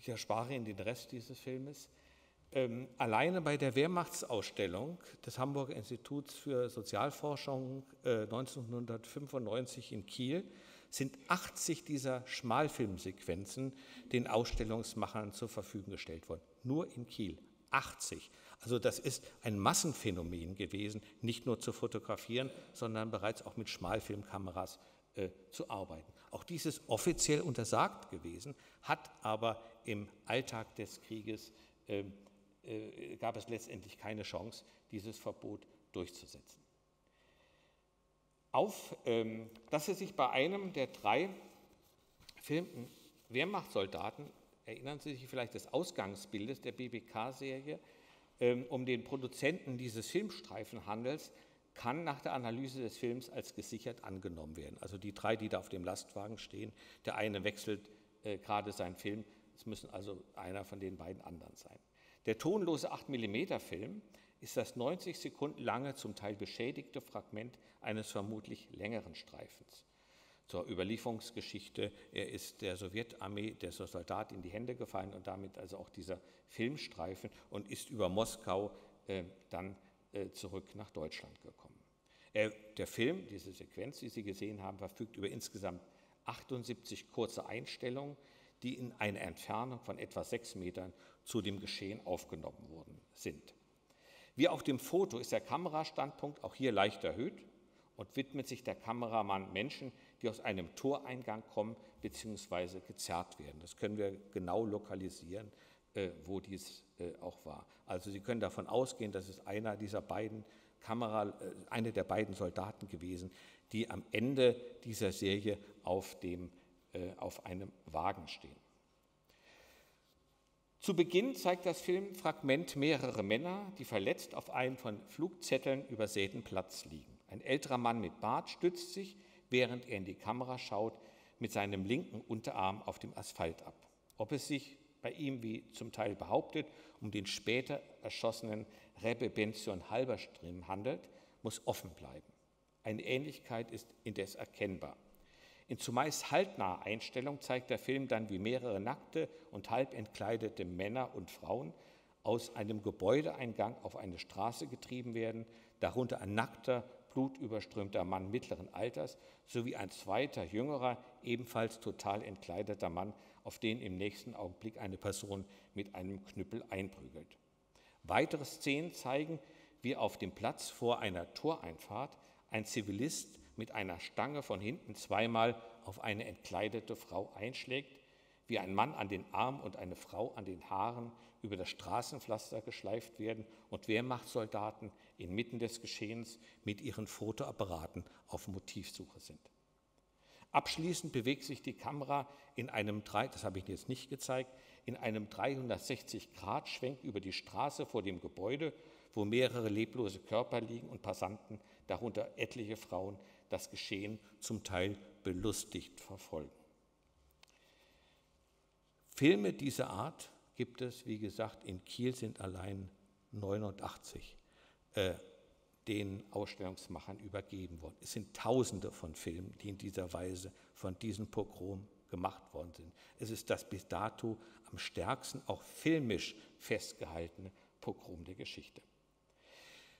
Ich erspare Ihnen den Rest dieses Filmes. Ähm, alleine bei der Wehrmachtsausstellung des Hamburger Instituts für Sozialforschung äh, 1995 in Kiel sind 80 dieser Schmalfilmsequenzen den Ausstellungsmachern zur Verfügung gestellt worden. Nur in Kiel. 80. Also das ist ein Massenphänomen gewesen, nicht nur zu fotografieren, sondern bereits auch mit Schmalfilmkameras äh, zu arbeiten. Auch dies ist offiziell untersagt gewesen, hat aber im Alltag des Krieges äh, äh, gab es letztendlich keine Chance, dieses Verbot durchzusetzen. Auf, ähm, dass es sich bei einem der drei filmten Wehrmachtssoldaten, erinnern Sie sich vielleicht des Ausgangsbildes der BBK-Serie, ähm, um den Produzenten dieses Filmstreifenhandels, kann nach der Analyse des Films als gesichert angenommen werden. Also die drei, die da auf dem Lastwagen stehen, der eine wechselt äh, gerade seinen Film, es müssen also einer von den beiden anderen sein. Der tonlose 8 mm Film ist das 90 Sekunden lange, zum Teil beschädigte Fragment eines vermutlich längeren Streifens. Zur Überlieferungsgeschichte, er ist der Sowjetarmee, der Soldat in die Hände gefallen und damit also auch dieser Filmstreifen und ist über Moskau äh, dann zurück nach Deutschland gekommen. Er, der Film, diese Sequenz, die Sie gesehen haben, verfügt über insgesamt 78 kurze Einstellungen, die in einer Entfernung von etwa sechs Metern zu dem Geschehen aufgenommen worden sind. Wie auf dem Foto ist der Kamerastandpunkt auch hier leicht erhöht und widmet sich der Kameramann Menschen, die aus einem Toreingang kommen bzw. gezerrt werden. Das können wir genau lokalisieren, äh, wo dies äh, auch war. Also Sie können davon ausgehen, dass es einer dieser beiden Kamera, äh, eine der beiden Soldaten gewesen, die am Ende dieser Serie auf dem äh, auf einem Wagen stehen. Zu Beginn zeigt das Filmfragment mehrere Männer, die verletzt auf einem von Flugzetteln übersäten Platz liegen. Ein älterer Mann mit Bart stützt sich, während er in die Kamera schaut, mit seinem linken Unterarm auf dem Asphalt ab. Ob es sich bei ihm, wie zum Teil behauptet, um den später erschossenen Rebbe Benzion Halberstrim handelt, muss offen bleiben. Eine Ähnlichkeit ist indes erkennbar. In zumeist halbnaher Einstellung zeigt der Film dann, wie mehrere nackte und halb entkleidete Männer und Frauen aus einem Gebäudeeingang auf eine Straße getrieben werden, darunter ein nackter, blutüberströmter Mann mittleren Alters sowie ein zweiter, jüngerer, ebenfalls total entkleideter Mann, auf den im nächsten Augenblick eine Person mit einem Knüppel einprügelt. Weitere Szenen zeigen, wie auf dem Platz vor einer Toreinfahrt ein Zivilist mit einer Stange von hinten zweimal auf eine entkleidete Frau einschlägt, wie ein Mann an den Arm und eine Frau an den Haaren über das Straßenpflaster geschleift werden und Wehrmachtssoldaten inmitten des Geschehens mit ihren Fotoapparaten auf Motivsuche sind. Abschließend bewegt sich die Kamera in einem, das habe ich jetzt nicht gezeigt, in einem 360-Grad-Schwenk über die Straße vor dem Gebäude, wo mehrere leblose Körper liegen und Passanten, darunter etliche Frauen, das Geschehen zum Teil belustigt verfolgen. Filme dieser Art gibt es, wie gesagt, in Kiel sind allein 89 äh, den Ausstellungsmachern übergeben worden. Es sind Tausende von Filmen, die in dieser Weise von diesem Pogrom gemacht worden sind. Es ist das bis dato am stärksten auch filmisch festgehaltene Pogrom der Geschichte.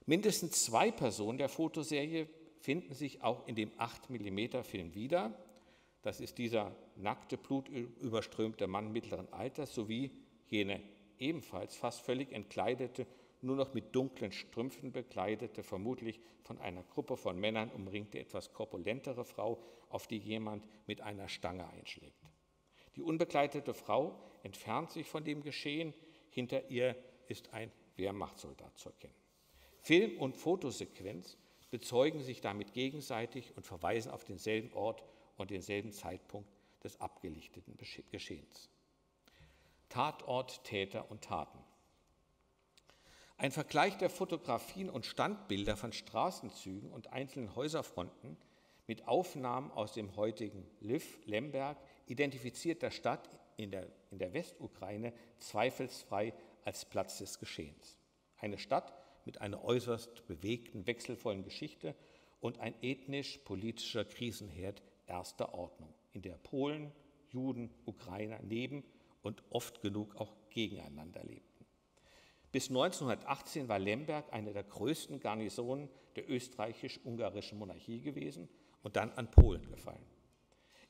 Mindestens zwei Personen der Fotoserie finden sich auch in dem 8 mm Film wieder. Das ist dieser nackte, blutüberströmte Mann mittleren Alters sowie jene ebenfalls fast völlig entkleidete, nur noch mit dunklen Strümpfen bekleidete, vermutlich von einer Gruppe von Männern umringte, etwas korpulentere Frau, auf die jemand mit einer Stange einschlägt. Die unbekleidete Frau entfernt sich von dem Geschehen. Hinter ihr ist ein Wehrmachtssoldat zu erkennen. Film- und Fotosequenz bezeugen sich damit gegenseitig und verweisen auf denselben Ort und denselben Zeitpunkt des abgelichteten Geschehens. Tatort, Täter und Taten. Ein Vergleich der Fotografien und Standbilder von Straßenzügen und einzelnen Häuserfronten mit Aufnahmen aus dem heutigen Lviv, Lemberg, identifiziert der Stadt in der, in der Westukraine zweifelsfrei als Platz des Geschehens. Eine Stadt mit einer äußerst bewegten, wechselvollen Geschichte und ein ethnisch-politischer Krisenherd erster Ordnung, in der Polen, Juden, Ukrainer neben und oft genug auch gegeneinander lebten. Bis 1918 war Lemberg eine der größten Garnisonen der österreichisch-ungarischen Monarchie gewesen und dann an Polen gefallen.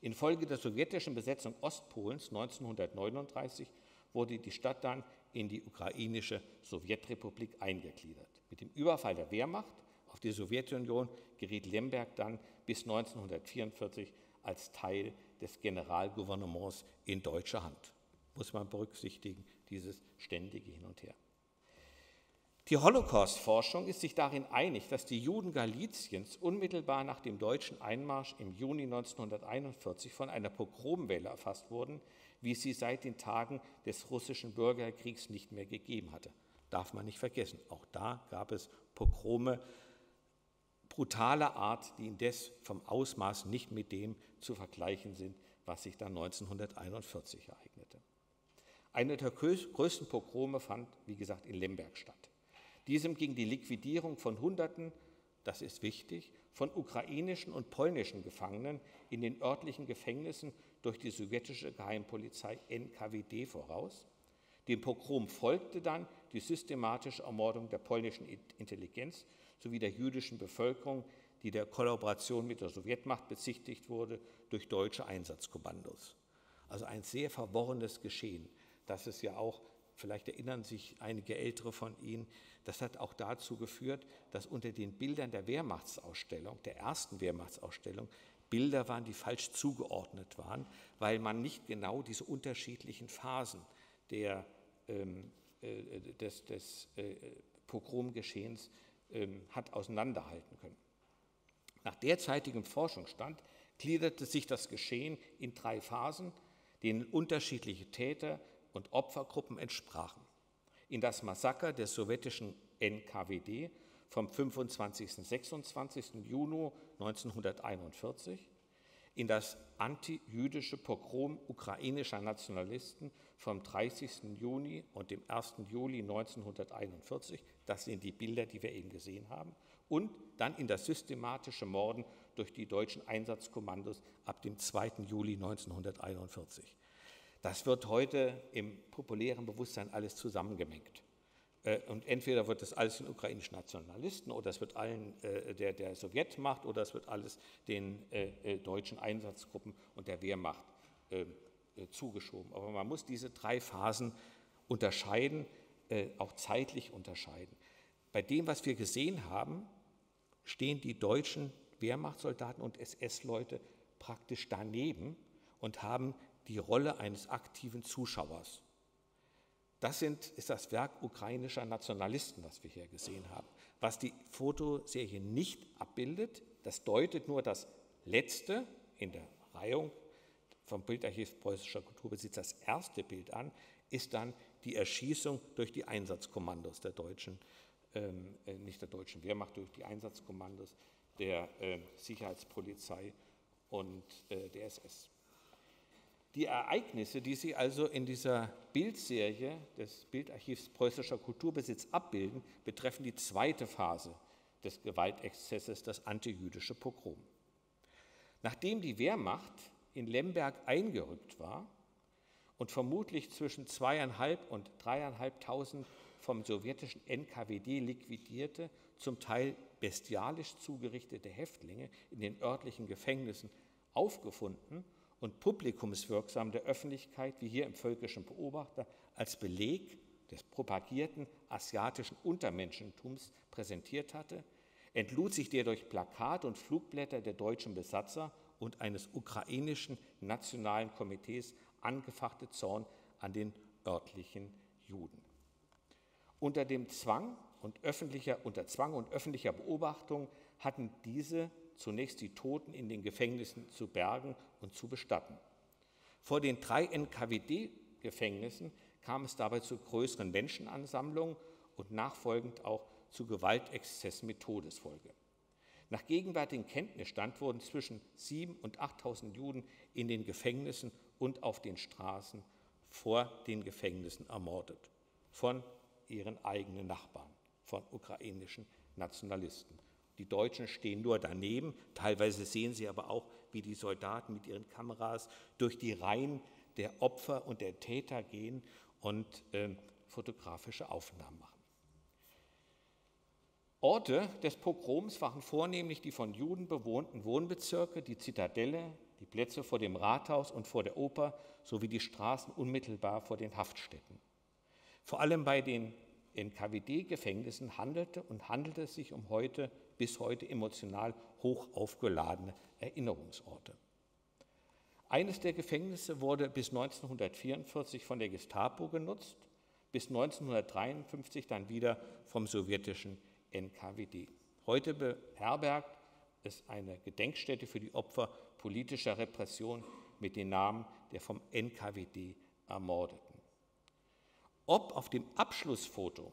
Infolge der sowjetischen Besetzung Ostpolens 1939 wurde die Stadt dann in die ukrainische Sowjetrepublik eingegliedert. Mit dem Überfall der Wehrmacht auf die Sowjetunion geriet Lemberg dann bis 1944 als Teil des Generalgouvernements in deutscher Hand. Muss man berücksichtigen, dieses ständige Hin und Her. Die Holocaust-Forschung ist sich darin einig, dass die Juden Galiciens unmittelbar nach dem deutschen Einmarsch im Juni 1941 von einer Pogromwelle erfasst wurden, wie es sie seit den Tagen des russischen Bürgerkriegs nicht mehr gegeben hatte. Darf man nicht vergessen. Auch da gab es Pogrome brutaler Art, die indes vom Ausmaß nicht mit dem zu vergleichen sind, was sich dann 1941 ereignete. Eine der größten Pogrome fand, wie gesagt, in Lemberg statt. Diesem ging die Liquidierung von Hunderten, das ist wichtig, von ukrainischen und polnischen Gefangenen in den örtlichen Gefängnissen durch die sowjetische Geheimpolizei NKWD voraus. Dem Pogrom folgte dann die systematische Ermordung der polnischen Intelligenz sowie der jüdischen Bevölkerung, die der Kollaboration mit der Sowjetmacht bezichtigt wurde durch deutsche Einsatzkommandos. Also ein sehr verworrenes Geschehen, das es ja auch, vielleicht erinnern sich einige Ältere von Ihnen, das hat auch dazu geführt, dass unter den Bildern der Wehrmachtsausstellung, der ersten Wehrmachtsausstellung, Bilder waren, die falsch zugeordnet waren, weil man nicht genau diese unterschiedlichen Phasen der, ähm, äh, des, des äh, Pogromgeschehens ähm, hat auseinanderhalten können. Nach derzeitigem Forschungsstand gliederte sich das Geschehen in drei Phasen, denen unterschiedliche Täter und Opfergruppen entsprachen. In das Massaker des sowjetischen NKWD vom 25. 26. Juni 1941, in das antijüdische Pogrom ukrainischer Nationalisten vom 30. Juni und dem 1. Juli 1941, das sind die Bilder, die wir eben gesehen haben, und dann in das systematische Morden durch die deutschen Einsatzkommandos ab dem 2. Juli 1941. Das wird heute im populären Bewusstsein alles zusammengemengt. Äh, und entweder wird das alles den ukrainischen Nationalisten oder es wird allen äh, der, der Sowjetmacht oder es wird alles den äh, deutschen Einsatzgruppen und der Wehrmacht zugeschoben. Aber man muss diese drei Phasen unterscheiden, auch zeitlich unterscheiden. Bei dem, was wir gesehen haben, stehen die deutschen Wehrmachtssoldaten und SS-Leute praktisch daneben und haben die Rolle eines aktiven Zuschauers. Das sind, ist das Werk ukrainischer Nationalisten, was wir hier gesehen haben. Was die Fotoserie nicht abbildet, das deutet nur das letzte in der Reihung vom Bildarchiv preußischer Kulturbesitz, das erste Bild an, ist dann die Erschießung durch die Einsatzkommandos der deutschen, ähm, äh, nicht der deutschen Wehrmacht, durch die Einsatzkommandos der äh, Sicherheitspolizei und äh, der SS. Die Ereignisse, die Sie also in dieser Bildserie des Bildarchivs Preußischer Kulturbesitz abbilden, betreffen die zweite Phase des Gewaltexzesses, das antijüdische Pogrom. Nachdem die Wehrmacht in Lemberg eingerückt war und vermutlich zwischen zweieinhalb und dreieinhalbtausend vom sowjetischen NKWD liquidierte, zum Teil bestialisch zugerichtete Häftlinge in den örtlichen Gefängnissen aufgefunden und publikumswirksam der Öffentlichkeit, wie hier im Völkischen Beobachter, als Beleg des propagierten asiatischen Untermenschentums präsentiert hatte, entlud sich der durch Plakat und Flugblätter der deutschen Besatzer und eines ukrainischen Nationalen Komitees angefachte Zorn an den örtlichen Juden. Unter dem Zwang und öffentlicher, unter Zwang und öffentlicher Beobachtung hatten diese zunächst die Toten in den Gefängnissen zu bergen und zu bestatten. Vor den drei NKWD-Gefängnissen kam es dabei zu größeren Menschenansammlungen und nachfolgend auch zu Gewaltexzessen mit Todesfolge. Nach gegenwärtigem Kenntnisstand wurden zwischen 7.000 und 8.000 Juden in den Gefängnissen und auf den Straßen vor den Gefängnissen ermordet von ihren eigenen Nachbarn, von ukrainischen Nationalisten. Die Deutschen stehen nur daneben. Teilweise sehen sie aber auch, wie die Soldaten mit ihren Kameras durch die Reihen der Opfer und der Täter gehen und äh, fotografische Aufnahmen machen. Orte des Pogroms waren vornehmlich die von Juden bewohnten Wohnbezirke, die Zitadelle, die Plätze vor dem Rathaus und vor der Oper sowie die Straßen unmittelbar vor den Haftstätten. Vor allem bei den NKWD-Gefängnissen handelte und handelte es sich um heute bis heute emotional hoch aufgeladene Erinnerungsorte. Eines der Gefängnisse wurde bis 1944 von der Gestapo genutzt, bis 1953 dann wieder vom sowjetischen NKWD. Heute beherbergt es eine Gedenkstätte für die Opfer politischer Repression mit den Namen der vom NKWD Ermordeten. Ob auf dem Abschlussfoto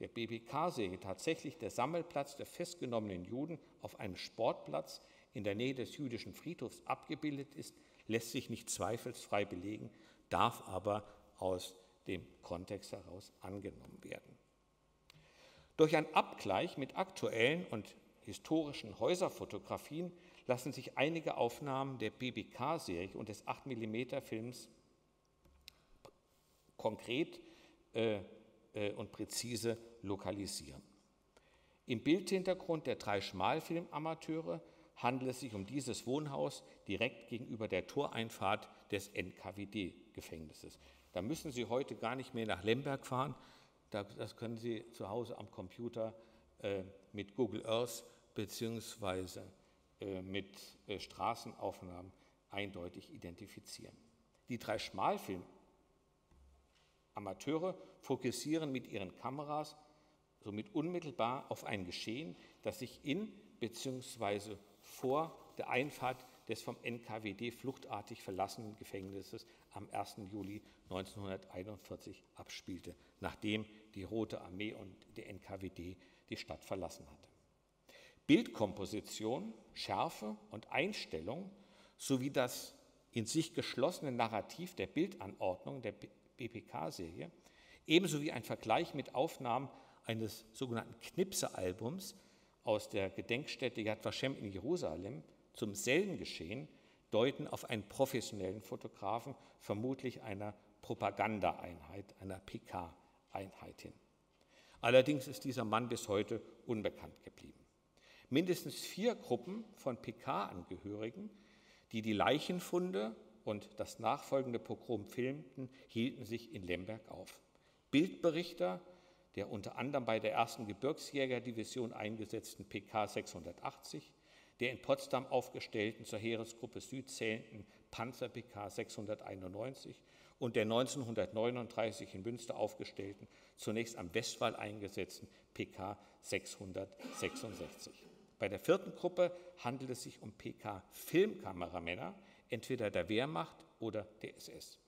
der BBK-Serie tatsächlich der Sammelplatz der festgenommenen Juden auf einem Sportplatz in der Nähe des jüdischen Friedhofs abgebildet ist, lässt sich nicht zweifelsfrei belegen, darf aber aus dem Kontext heraus angenommen werden. Durch einen Abgleich mit aktuellen und historischen Häuserfotografien lassen sich einige Aufnahmen der BBK-Serie und des 8mm-Films konkret äh, äh, und präzise lokalisieren. Im Bildhintergrund der drei Schmalfilmamateure handelt es sich um dieses Wohnhaus direkt gegenüber der Toreinfahrt des NKWD-Gefängnisses. Da müssen Sie heute gar nicht mehr nach Lemberg fahren. Das können Sie zu Hause am Computer äh, mit Google Earth bzw. Äh, mit Straßenaufnahmen eindeutig identifizieren. Die drei Schmalfilm Amateure fokussieren mit ihren Kameras somit unmittelbar auf ein Geschehen, das sich in bzw. vor der Einfahrt des vom NKWD fluchtartig verlassenen Gefängnisses am 1. Juli 1941 abspielte, nachdem die Rote Armee und der NKWD die Stadt verlassen hatte. Bildkomposition, Schärfe und Einstellung sowie das in sich geschlossene Narrativ der Bildanordnung der BPK-Serie, ebenso wie ein Vergleich mit Aufnahmen eines sogenannten Knipse-Albums aus der Gedenkstätte Yad Vashem in Jerusalem zum selben Geschehen deuten auf einen professionellen Fotografen, vermutlich einer Propagandaeinheit, einer PK-Einheit hin. Allerdings ist dieser Mann bis heute unbekannt geblieben. Mindestens vier Gruppen von PK-Angehörigen, die die Leichenfunde und das nachfolgende Pogrom filmten, hielten sich in Lemberg auf. Bildberichter der unter anderem bei der ersten Gebirgsjägerdivision eingesetzten PK 680, der in Potsdam aufgestellten zur Heeresgruppe Süd zählenden Panzer PK 691 und der 1939 in Münster aufgestellten, zunächst am Westwall eingesetzten PK 666. Bei der vierten Gruppe handelt es sich um PK-Filmkameramänner, entweder der Wehrmacht oder der SS.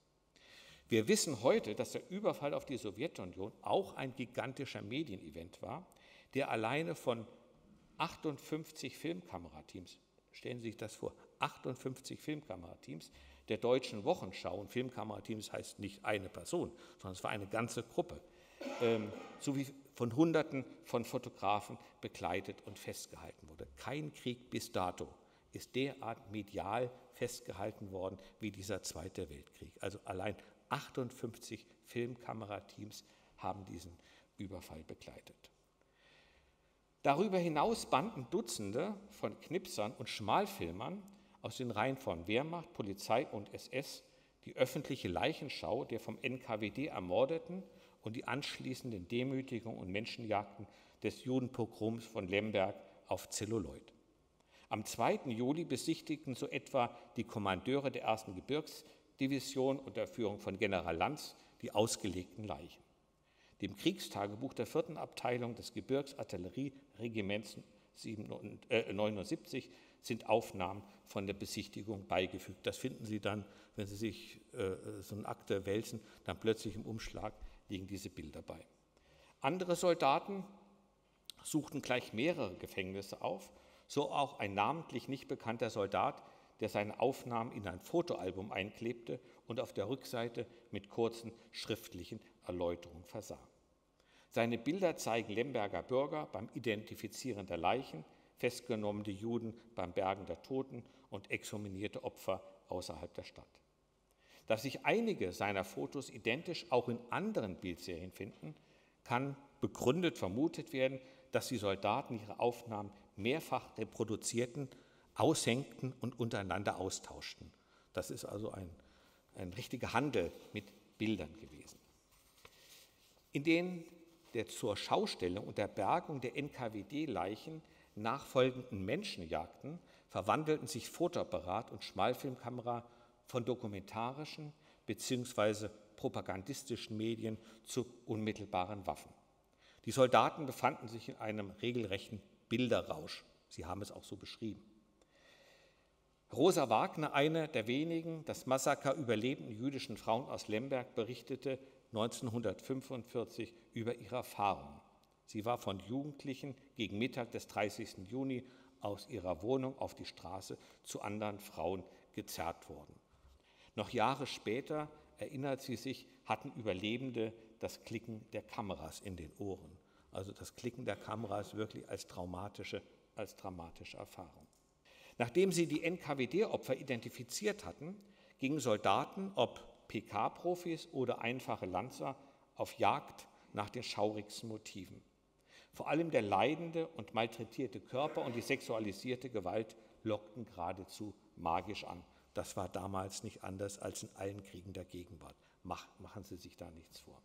Wir wissen heute, dass der Überfall auf die Sowjetunion auch ein gigantischer Medienevent war, der alleine von 58 Filmkamerateams, stellen Sie sich das vor, 58 Filmkamerateams der deutschen Wochenschau, und Filmkamerateams heißt nicht eine Person, sondern es war eine ganze Gruppe, ähm, sowie von Hunderten von Fotografen begleitet und festgehalten wurde. Kein Krieg bis dato ist derart medial festgehalten worden wie dieser Zweite Weltkrieg. Also allein 58 Filmkamerateams haben diesen Überfall begleitet. Darüber hinaus banden Dutzende von Knipsern und Schmalfilmern aus den Reihen von Wehrmacht, Polizei und SS die öffentliche Leichenschau der vom NKWD ermordeten und die anschließenden Demütigungen und Menschenjagden des Judenpogroms von Lemberg auf Zelluloid. Am 2. Juli besichtigten so etwa die Kommandeure der 1. Gebirgsdivision unter Führung von General Lanz die ausgelegten Leichen. Dem Kriegstagebuch der 4. Abteilung des Gebirgsartillerieregiments 79 äh, sind Aufnahmen von der Besichtigung beigefügt. Das finden Sie dann, wenn Sie sich äh, so eine Akte wälzen, dann plötzlich im Umschlag liegen diese Bilder bei. Andere Soldaten suchten gleich mehrere Gefängnisse auf, so auch ein namentlich nicht bekannter Soldat, der seine Aufnahmen in ein Fotoalbum einklebte und auf der Rückseite mit kurzen schriftlichen Erläuterungen versah. Seine Bilder zeigen Lemberger Bürger beim Identifizieren der Leichen, festgenommene Juden beim Bergen der Toten und exhuminierte Opfer außerhalb der Stadt. Dass sich einige seiner Fotos identisch auch in anderen Bildserien finden, kann begründet vermutet werden, dass die Soldaten ihre Aufnahmen mehrfach reproduzierten, aushängten und untereinander austauschten. Das ist also ein, ein richtiger Handel mit Bildern gewesen. In den der zur Schaustellung und der Bergung der NKWD-Leichen nachfolgenden Menschenjagden verwandelten sich Fotoapparat und Schmalfilmkamera von dokumentarischen bzw. propagandistischen Medien zu unmittelbaren Waffen. Die Soldaten befanden sich in einem regelrechten Bilderrausch. Sie haben es auch so beschrieben. Rosa Wagner, eine der wenigen das Massaker überlebenden jüdischen Frauen aus Lemberg, berichtete 1945 über ihre Erfahrungen. Sie war von Jugendlichen gegen Mittag des 30. Juni aus ihrer Wohnung auf die Straße zu anderen Frauen gezerrt worden. Noch Jahre später, erinnert sie sich, hatten Überlebende das Klicken der Kameras in den Ohren. Also das Klicken der Kameras wirklich als traumatische, als dramatische Erfahrung. Nachdem sie die NKWD-Opfer identifiziert hatten, gingen Soldaten, ob PK-Profis oder einfache Lanzer, auf Jagd nach den schaurigsten Motiven. Vor allem der leidende und malträtierte Körper und die sexualisierte Gewalt lockten geradezu magisch an. Das war damals nicht anders als in allen Kriegen der Gegenwart. Mach, machen Sie sich da nichts vor.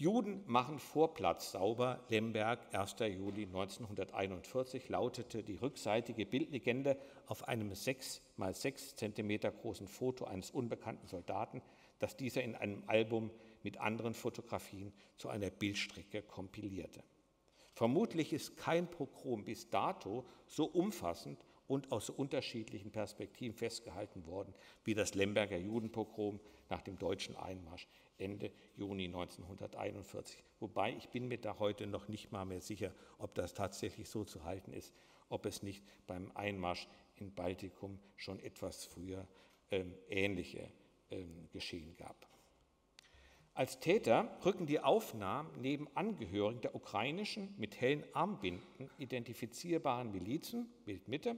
Juden machen Vorplatz sauber, Lemberg, 1. Juli 1941, lautete die rückseitige Bildlegende auf einem 6 mal 6 cm großen Foto eines unbekannten Soldaten, das dieser in einem Album mit anderen Fotografien zu einer Bildstrecke kompilierte. Vermutlich ist kein Pogrom bis dato so umfassend und aus unterschiedlichen Perspektiven festgehalten worden wie das Lemberger Judenpogrom nach dem deutschen Einmarsch Ende Juni 1941. Wobei ich bin mir da heute noch nicht mal mehr sicher, ob das tatsächlich so zu halten ist, ob es nicht beim Einmarsch in Baltikum schon etwas früher ähm, ähnliche ähm, Geschehen gab. Als Täter rücken die Aufnahmen neben Angehörigen der ukrainischen mit hellen Armbinden identifizierbaren Milizen, Bildmitte,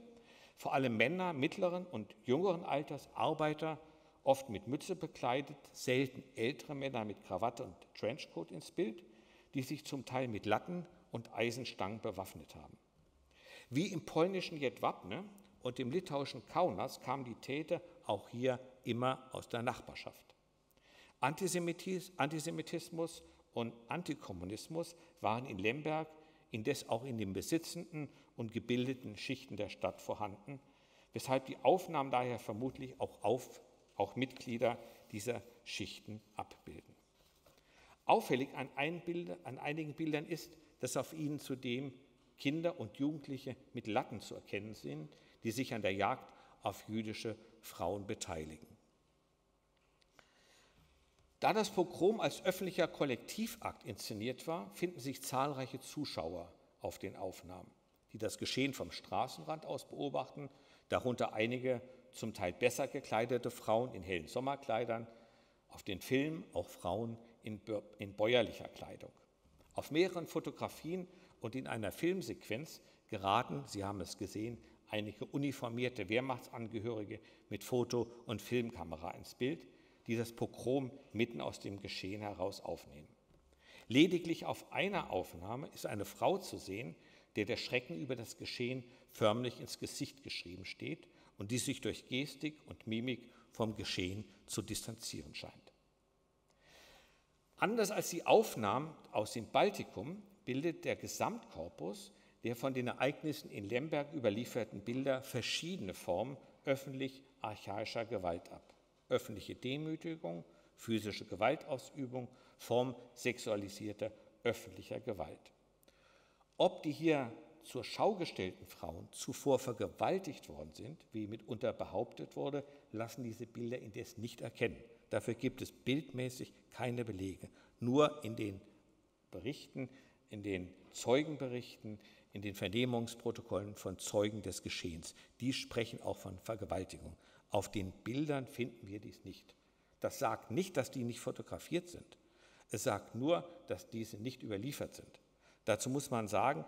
vor allem Männer mittleren und jüngeren Alters, Arbeiter, oft mit Mütze bekleidet, selten ältere Männer mit Krawatte und Trenchcoat ins Bild, die sich zum Teil mit Latten und Eisenstangen bewaffnet haben. Wie im polnischen Jedwabne und im litauischen Kaunas kamen die Täter auch hier immer aus der Nachbarschaft. Antisemitismus und Antikommunismus waren in Lemberg indes auch in den besitzenden und gebildeten Schichten der Stadt vorhanden, weshalb die Aufnahmen daher vermutlich auch, auf, auch Mitglieder dieser Schichten abbilden. Auffällig an, Bilder, an einigen Bildern ist, dass auf ihnen zudem Kinder und Jugendliche mit Latten zu erkennen sind, die sich an der Jagd auf jüdische Frauen beteiligen. Da das Pogrom als öffentlicher Kollektivakt inszeniert war, finden sich zahlreiche Zuschauer auf den Aufnahmen, die das Geschehen vom Straßenrand aus beobachten, darunter einige zum Teil besser gekleidete Frauen in hellen Sommerkleidern, auf den Filmen auch Frauen in, in bäuerlicher Kleidung. Auf mehreren Fotografien und in einer Filmsequenz geraten, Sie haben es gesehen, einige uniformierte Wehrmachtsangehörige mit Foto- und Filmkamera ins Bild, die das Pogrom mitten aus dem Geschehen heraus aufnehmen. Lediglich auf einer Aufnahme ist eine Frau zu sehen, der der Schrecken über das Geschehen förmlich ins Gesicht geschrieben steht und die sich durch Gestik und Mimik vom Geschehen zu distanzieren scheint. Anders als die Aufnahmen aus dem Baltikum bildet der Gesamtkorpus der von den Ereignissen in Lemberg überlieferten Bilder verschiedene Formen öffentlich archaischer Gewalt ab öffentliche Demütigung, physische Gewaltausübung, Form sexualisierter öffentlicher Gewalt. Ob die hier zur Schau gestellten Frauen zuvor vergewaltigt worden sind, wie mitunter behauptet wurde, lassen diese Bilder indes nicht erkennen. Dafür gibt es bildmäßig keine Belege. Nur in den Berichten, in den Zeugenberichten, in den Vernehmungsprotokollen von Zeugen des Geschehens. Die sprechen auch von Vergewaltigung. Auf den Bildern finden wir dies nicht. Das sagt nicht, dass die nicht fotografiert sind. Es sagt nur, dass diese nicht überliefert sind. Dazu muss man sagen,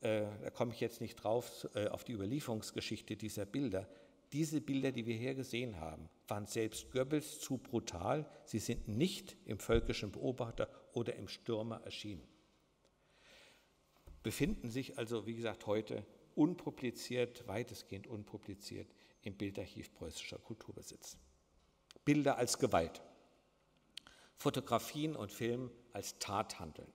äh, da komme ich jetzt nicht drauf, äh, auf die Überlieferungsgeschichte dieser Bilder. Diese Bilder, die wir hier gesehen haben, waren selbst Goebbels zu brutal. Sie sind nicht im völkischen Beobachter oder im Stürmer erschienen. Befinden sich also, wie gesagt, heute unpubliziert, weitestgehend unpubliziert im Bildarchiv preußischer Kulturbesitz. Bilder als Gewalt, Fotografien und Film als Tathandeln.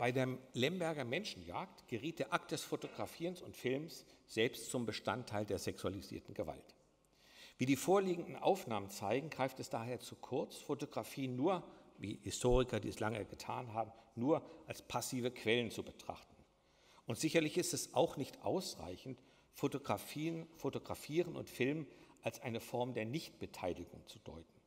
Bei der Lemberger Menschenjagd geriet der Akt des Fotografierens und Films selbst zum Bestandteil der sexualisierten Gewalt. Wie die vorliegenden Aufnahmen zeigen, greift es daher zu kurz, Fotografien nur, wie Historiker dies lange getan haben, nur als passive Quellen zu betrachten. Und sicherlich ist es auch nicht ausreichend, Fotografien, Fotografieren und Filmen als eine Form der Nichtbeteiligung zu deuten.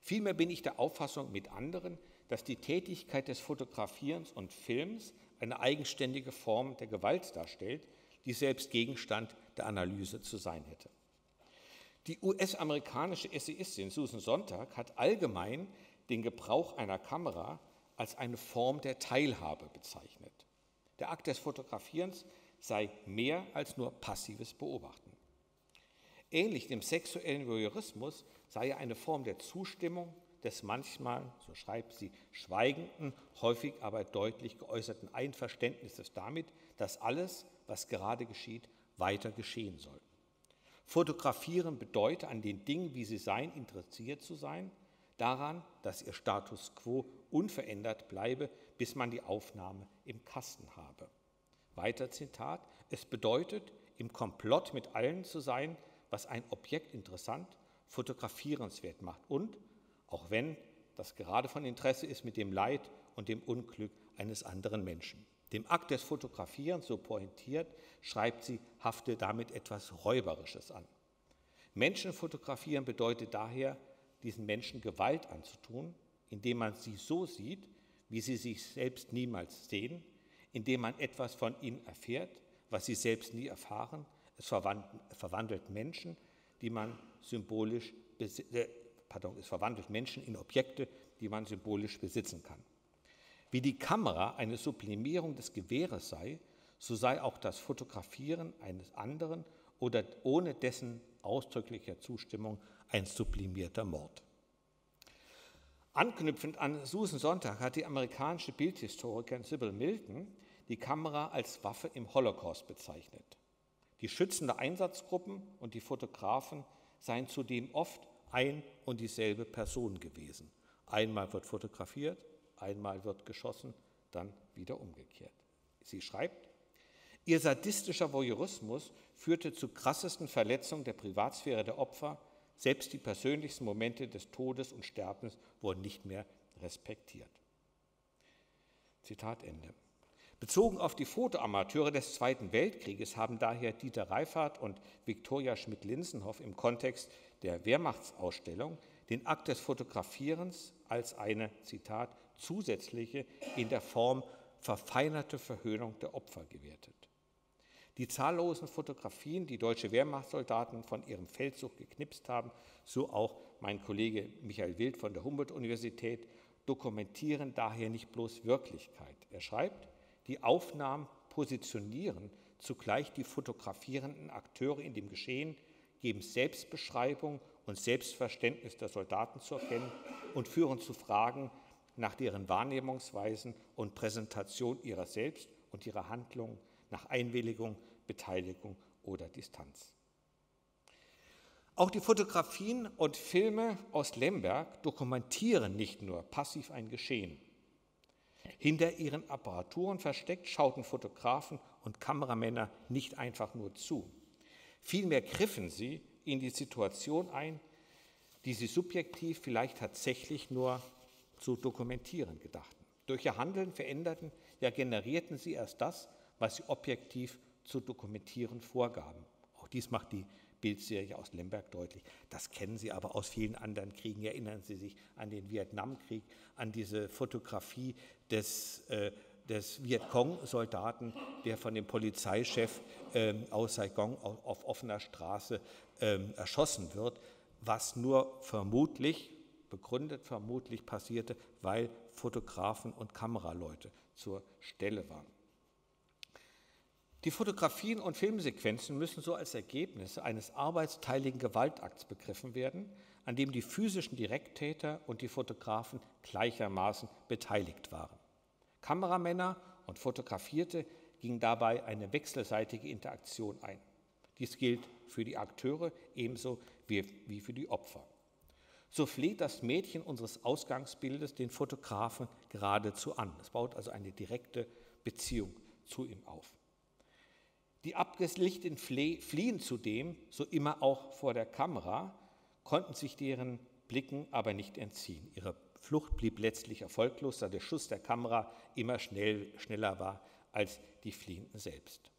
Vielmehr bin ich der Auffassung mit anderen, dass die Tätigkeit des Fotografierens und Films eine eigenständige Form der Gewalt darstellt, die selbst Gegenstand der Analyse zu sein hätte. Die US-amerikanische Essayistin Susan Sonntag hat allgemein den Gebrauch einer Kamera als eine Form der Teilhabe bezeichnet. Der Akt des Fotografierens sei mehr als nur passives Beobachten. Ähnlich dem sexuellen Voyeurismus sei er eine Form der Zustimmung des manchmal, so schreibt sie, schweigenden, häufig aber deutlich geäußerten Einverständnisses damit, dass alles, was gerade geschieht, weiter geschehen soll. Fotografieren bedeutet, an den Dingen, wie sie seien, interessiert zu sein, daran, dass ihr Status quo unverändert bleibe, bis man die Aufnahme im Kasten habe. Weiter Zitat, es bedeutet, im Komplott mit allen zu sein, was ein Objekt interessant, fotografierenswert macht und, auch wenn das gerade von Interesse ist, mit dem Leid und dem Unglück eines anderen Menschen. Dem Akt des Fotografierens, so pointiert, schreibt sie, hafte damit etwas Räuberisches an. Menschen fotografieren bedeutet daher, diesen Menschen Gewalt anzutun, indem man sie so sieht, wie sie sich selbst niemals sehen, indem man etwas von ihnen erfährt, was sie selbst nie erfahren. Es verwandelt Menschen, die man symbolisch, äh, pardon, es verwandelt Menschen in Objekte, die man symbolisch besitzen kann. Wie die Kamera eine Sublimierung des Gewehres sei, so sei auch das Fotografieren eines anderen oder ohne dessen ausdrücklicher Zustimmung ein sublimierter Mord. Anknüpfend an Susan Sonntag hat die amerikanische Bildhistorikerin Sybil Milton die Kamera als Waffe im Holocaust bezeichnet. Die schützende Einsatzgruppen und die Fotografen seien zudem oft ein und dieselbe Person gewesen. Einmal wird fotografiert, einmal wird geschossen, dann wieder umgekehrt. Sie schreibt, ihr sadistischer Voyeurismus führte zu krassesten Verletzungen der Privatsphäre der Opfer, selbst die persönlichsten Momente des Todes und Sterbens wurden nicht mehr respektiert. Zitat Ende. Bezogen auf die Fotoamateure des Zweiten Weltkrieges haben daher Dieter Reifert und Viktoria Schmidt-Linsenhoff im Kontext der Wehrmachtsausstellung den Akt des Fotografierens als eine, Zitat, zusätzliche, in der Form verfeinerte Verhöhnung der Opfer gewertet. Die zahllosen Fotografien, die deutsche Wehrmachtssoldaten von ihrem Feldzug geknipst haben, so auch mein Kollege Michael Wild von der Humboldt-Universität, dokumentieren daher nicht bloß Wirklichkeit. Er schreibt, die Aufnahmen positionieren zugleich die fotografierenden Akteure in dem Geschehen, geben Selbstbeschreibung und Selbstverständnis der Soldaten zu erkennen und führen zu Fragen nach deren Wahrnehmungsweisen und Präsentation ihrer selbst und ihrer Handlungen, nach Einwilligung, Beteiligung oder Distanz. Auch die Fotografien und Filme aus Lemberg dokumentieren nicht nur passiv ein Geschehen, hinter ihren Apparaturen versteckt schauten Fotografen und Kameramänner nicht einfach nur zu. Vielmehr griffen sie in die Situation ein, die sie subjektiv vielleicht tatsächlich nur zu dokumentieren gedachten. Durch ihr Handeln veränderten, ja generierten sie erst das, was sie objektiv zu dokumentieren vorgaben. Auch dies macht die Bildserie aus Lemberg deutlich. Das kennen Sie aber aus vielen anderen Kriegen. Erinnern Sie sich an den Vietnamkrieg, an diese Fotografie des, äh, des Vietcong-Soldaten, der von dem Polizeichef ähm, aus Saigon auf, offener Straße ähm, erschossen wird, was nur vermutlich, begründet vermutlich passierte, weil Fotografen und Kameraleute zur Stelle waren. Die Fotografien und Filmsequenzen müssen so als Ergebnis eines arbeitsteiligen Gewaltakts begriffen werden, an dem die physischen Direkttäter und die Fotografen gleichermaßen beteiligt waren. Kameramänner und Fotografierte gingen dabei eine wechselseitige Interaktion ein. Dies gilt für die Akteure ebenso wie, für die Opfer. So fleht das Mädchen unseres Ausgangsbildes den Fotografen geradezu an. Es baut also eine direkte Beziehung zu ihm auf. Die Abgelichteten fliehen zudem, so immer auch vor der Kamera, konnten sich deren Blicken aber nicht entziehen. Ihre Flucht blieb letztlich erfolglos, da der Schuss der Kamera immer schnell, schneller war als die Fliehenden selbst.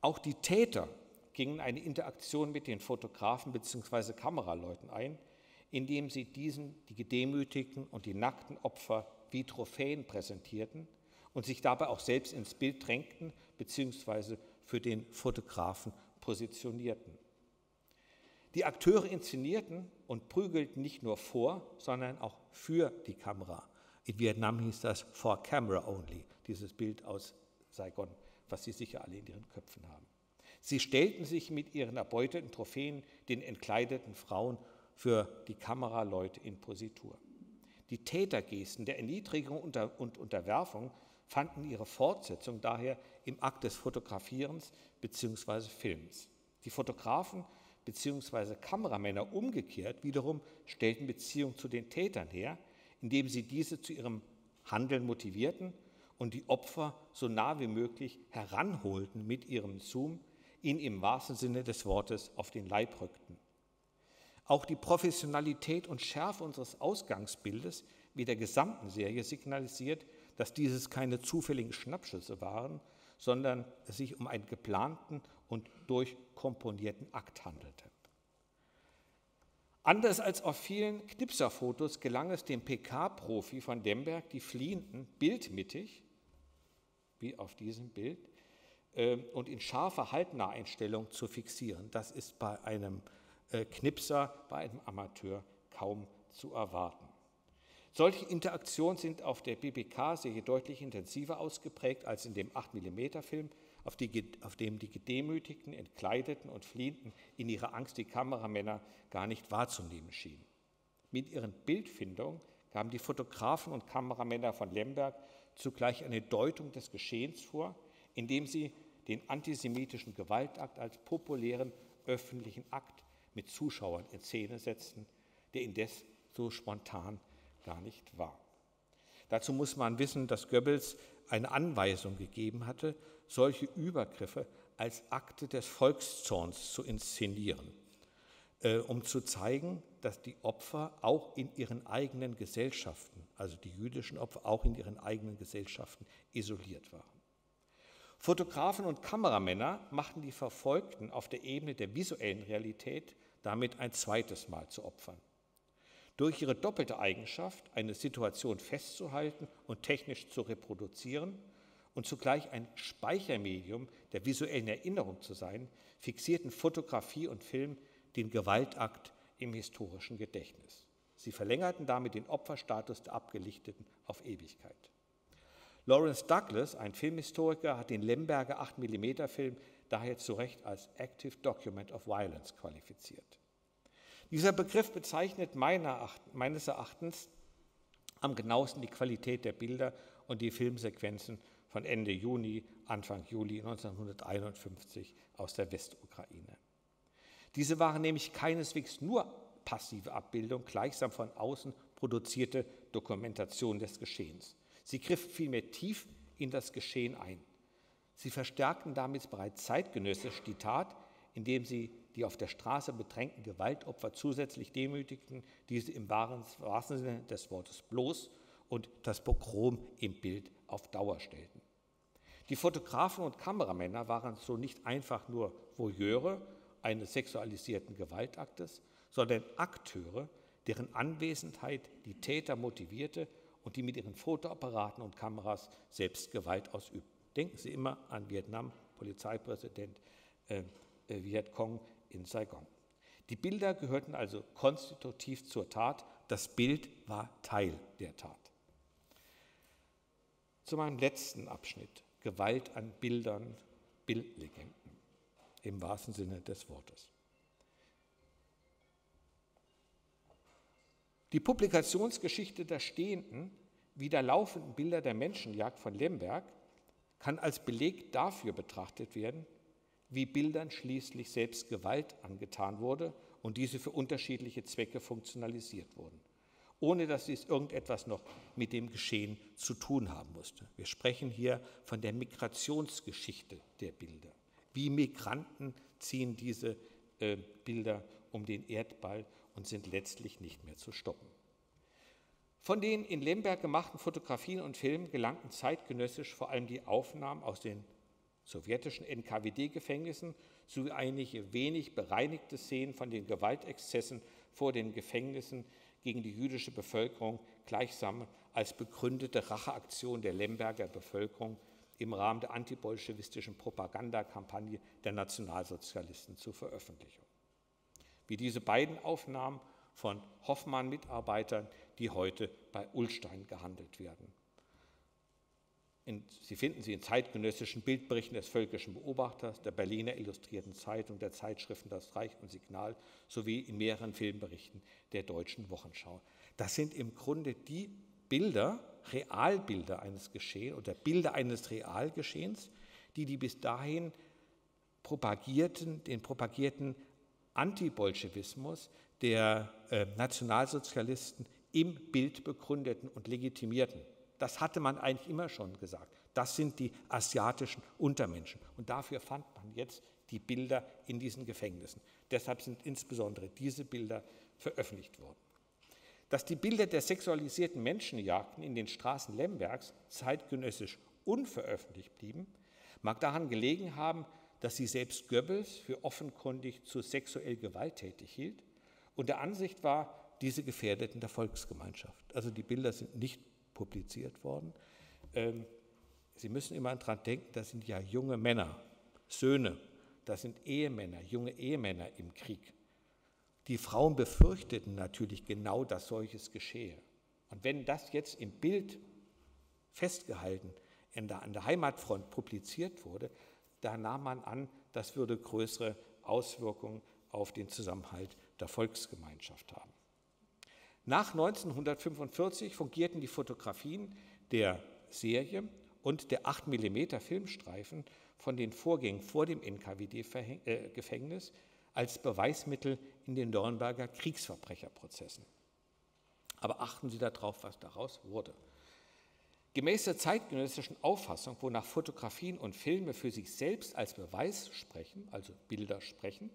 Auch die Täter gingen eine Interaktion mit den Fotografen bzw. Kameraleuten ein, indem sie diesen die gedemütigten und die nackten Opfer wie Trophäen präsentierten und sich dabei auch selbst ins Bild drängten bzw. für den Fotografen positionierten. Die Akteure inszenierten und prügelten nicht nur vor, sondern auch für die Kamera. In Vietnam hieß das For Camera Only, dieses Bild aus Saigon, was Sie sicher alle in Ihren Köpfen haben. Sie stellten sich mit ihren erbeuteten Trophäen den entkleideten Frauen für die Kameraleute in Positur. Die Tätergesten der Erniedrigung und Unterwerfung fanden ihre Fortsetzung daher im Akt des Fotografierens bzw. Films. Die Fotografen bzw. Kameramänner umgekehrt wiederum stellten Beziehung zu den Tätern her, indem sie diese zu ihrem Handeln motivierten und die Opfer so nah wie möglich heranholten mit ihrem Zoom, ihn im wahrsten Sinne des Wortes auf den Leib rückten. Auch die Professionalität und Schärfe unseres Ausgangsbildes wie der gesamten Serie signalisiert, dass dieses keine zufälligen Schnappschüsse waren, sondern es sich um einen geplanten und durchkomponierten Akt handelte. Anders als auf vielen Knipserfotos gelang es dem PK-Profi von Demberg, die Fliehenden bildmittig, wie auf diesem Bild, ähm, und in scharfer Halbnaheinstellung zu fixieren. Das ist bei einem äh, Knipser, bei einem Amateur kaum zu erwarten. Solche Interaktionen sind auf der BBK-Serie deutlich intensiver ausgeprägt als in dem 8mm-Film, auf, auf, dem die Gedemütigten, Entkleideten und Fliehenden in ihrer Angst die Kameramänner gar nicht wahrzunehmen schienen. Mit ihren Bildfindungen gaben die Fotografen und Kameramänner von Lemberg zugleich eine Deutung des Geschehens vor, indem sie den antisemitischen Gewaltakt als populären öffentlichen Akt mit Zuschauern in Szene setzten, der indes so spontan gar nicht war. Dazu muss man wissen, dass Goebbels eine Anweisung gegeben hatte, solche Übergriffe als Akte des Volkszorns zu inszenieren, äh, um zu zeigen, dass die Opfer auch in ihren eigenen Gesellschaften, also die jüdischen Opfer auch in ihren eigenen Gesellschaften isoliert waren. Fotografen und Kameramänner machten die Verfolgten auf der Ebene der visuellen Realität damit ein zweites Mal zu Opfern. Durch ihre doppelte Eigenschaft, eine Situation festzuhalten und technisch zu reproduzieren und zugleich ein Speichermedium der visuellen Erinnerung zu sein, fixierten Fotografie und Film den Gewaltakt im historischen Gedächtnis. Sie verlängerten damit den Opferstatus der Abgelichteten auf Ewigkeit. Lawrence Douglas, ein Filmhistoriker, hat den Lemberger 8mm-Film daher zu Recht als Active Document of Violence qualifiziert. Dieser Begriff bezeichnet meiner, meines Erachtens am genauesten die Qualität der Bilder und die Filmsequenzen von Ende Juni, Anfang Juli 1951 aus der Westukraine. Diese waren nämlich keineswegs nur passive Abbildung, gleichsam von außen produzierte Dokumentation des Geschehens. Sie griffen vielmehr tief in das Geschehen ein. Sie verstärkten damit bereits zeitgenössisch die Tat, indem sie die auf der Straße bedrängten Gewaltopfer zusätzlich demütigten, diese im wahrsten Sinne des Wortes bloß und das Pogrom im Bild auf Dauer stellten. Die Fotografen und Kameramänner waren so nicht einfach nur Voyeure eines sexualisierten Gewaltaktes, sondern Akteure, deren Anwesenheit die Täter motivierte und die mit ihren Fotoapparaten und Kameras selbst Gewalt ausüben. Denken Sie immer an Vietnam, Polizeipräsident äh, äh, Vietcong in Saigon. Die Bilder gehörten also konstitutiv zur Tat. Das Bild war Teil der Tat. Zu meinem letzten Abschnitt. Gewalt an Bildern, Bildlegenden im wahrsten Sinne des Wortes. Die Publikationsgeschichte der stehenden, wieder laufenden Bilder der Menschenjagd von Lemberg kann als Beleg dafür betrachtet werden, wie Bildern schließlich selbst Gewalt angetan wurde und diese für unterschiedliche Zwecke funktionalisiert wurden, ohne dass dies irgendetwas noch mit dem Geschehen zu tun haben musste. Wir sprechen hier von der Migrationsgeschichte der Bilder. Wie Migranten ziehen diese äh, Bilder um den Erdball und sind letztlich nicht mehr zu stoppen. Von den in Lemberg gemachten Fotografien und Filmen gelangten zeitgenössisch vor allem die Aufnahmen aus den sowjetischen NKWD-Gefängnissen sowie einige wenig bereinigte Szenen von den Gewaltexzessen vor den Gefängnissen gegen die jüdische Bevölkerung gleichsam als begründete Racheaktion der Lemberger Bevölkerung im Rahmen der antibolschewistischen Propagandakampagne der Nationalsozialisten zur Veröffentlichung wie diese beiden Aufnahmen von Hoffmann-Mitarbeitern, die heute bei Ullstein gehandelt werden. In, sie finden sie in zeitgenössischen Bildberichten des Völkischen Beobachters, der Berliner Illustrierten Zeitung, der Zeitschriften Das Reich und Signal sowie in mehreren Filmberichten der Deutschen Wochenschau. Das sind im Grunde die Bilder, Realbilder eines Geschehens oder Bilder eines Realgeschehens, die die bis dahin propagierten, den propagierten Antibolschewismus der äh, Nationalsozialisten im Bild begründeten und legitimierten. Das hatte man eigentlich immer schon gesagt. Das sind die asiatischen Untermenschen. Und dafür fand man jetzt die Bilder in diesen Gefängnissen. Deshalb sind insbesondere diese Bilder veröffentlicht worden. Dass die Bilder der sexualisierten Menschenjagden in den Straßen Lembergs zeitgenössisch unveröffentlicht blieben, mag daran gelegen haben, dass sie selbst Goebbels für offenkundig zu sexuell gewalttätig hielt und der Ansicht war, diese gefährdeten der Volksgemeinschaft. Also die Bilder sind nicht publiziert worden. Ähm, sie müssen immer daran denken, das sind ja junge Männer, Söhne, das sind Ehemänner, junge Ehemänner im Krieg. Die Frauen befürchteten natürlich genau, dass solches geschehe. Und wenn das jetzt im Bild festgehalten an der Heimatfront publiziert wurde, da nahm man an, das würde größere Auswirkungen auf den Zusammenhalt der Volksgemeinschaft haben. Nach 1945 fungierten die Fotografien der Serie und der 8 mm Filmstreifen von den Vorgängen vor dem NKWD-Gefängnis als Beweismittel in den Nürnberger Kriegsverbrecherprozessen. Aber achten Sie darauf, was daraus wurde. Gemäß der zeitgenössischen Auffassung, wonach Fotografien und Filme für sich selbst als Beweis sprechen, also Bilder sprechen,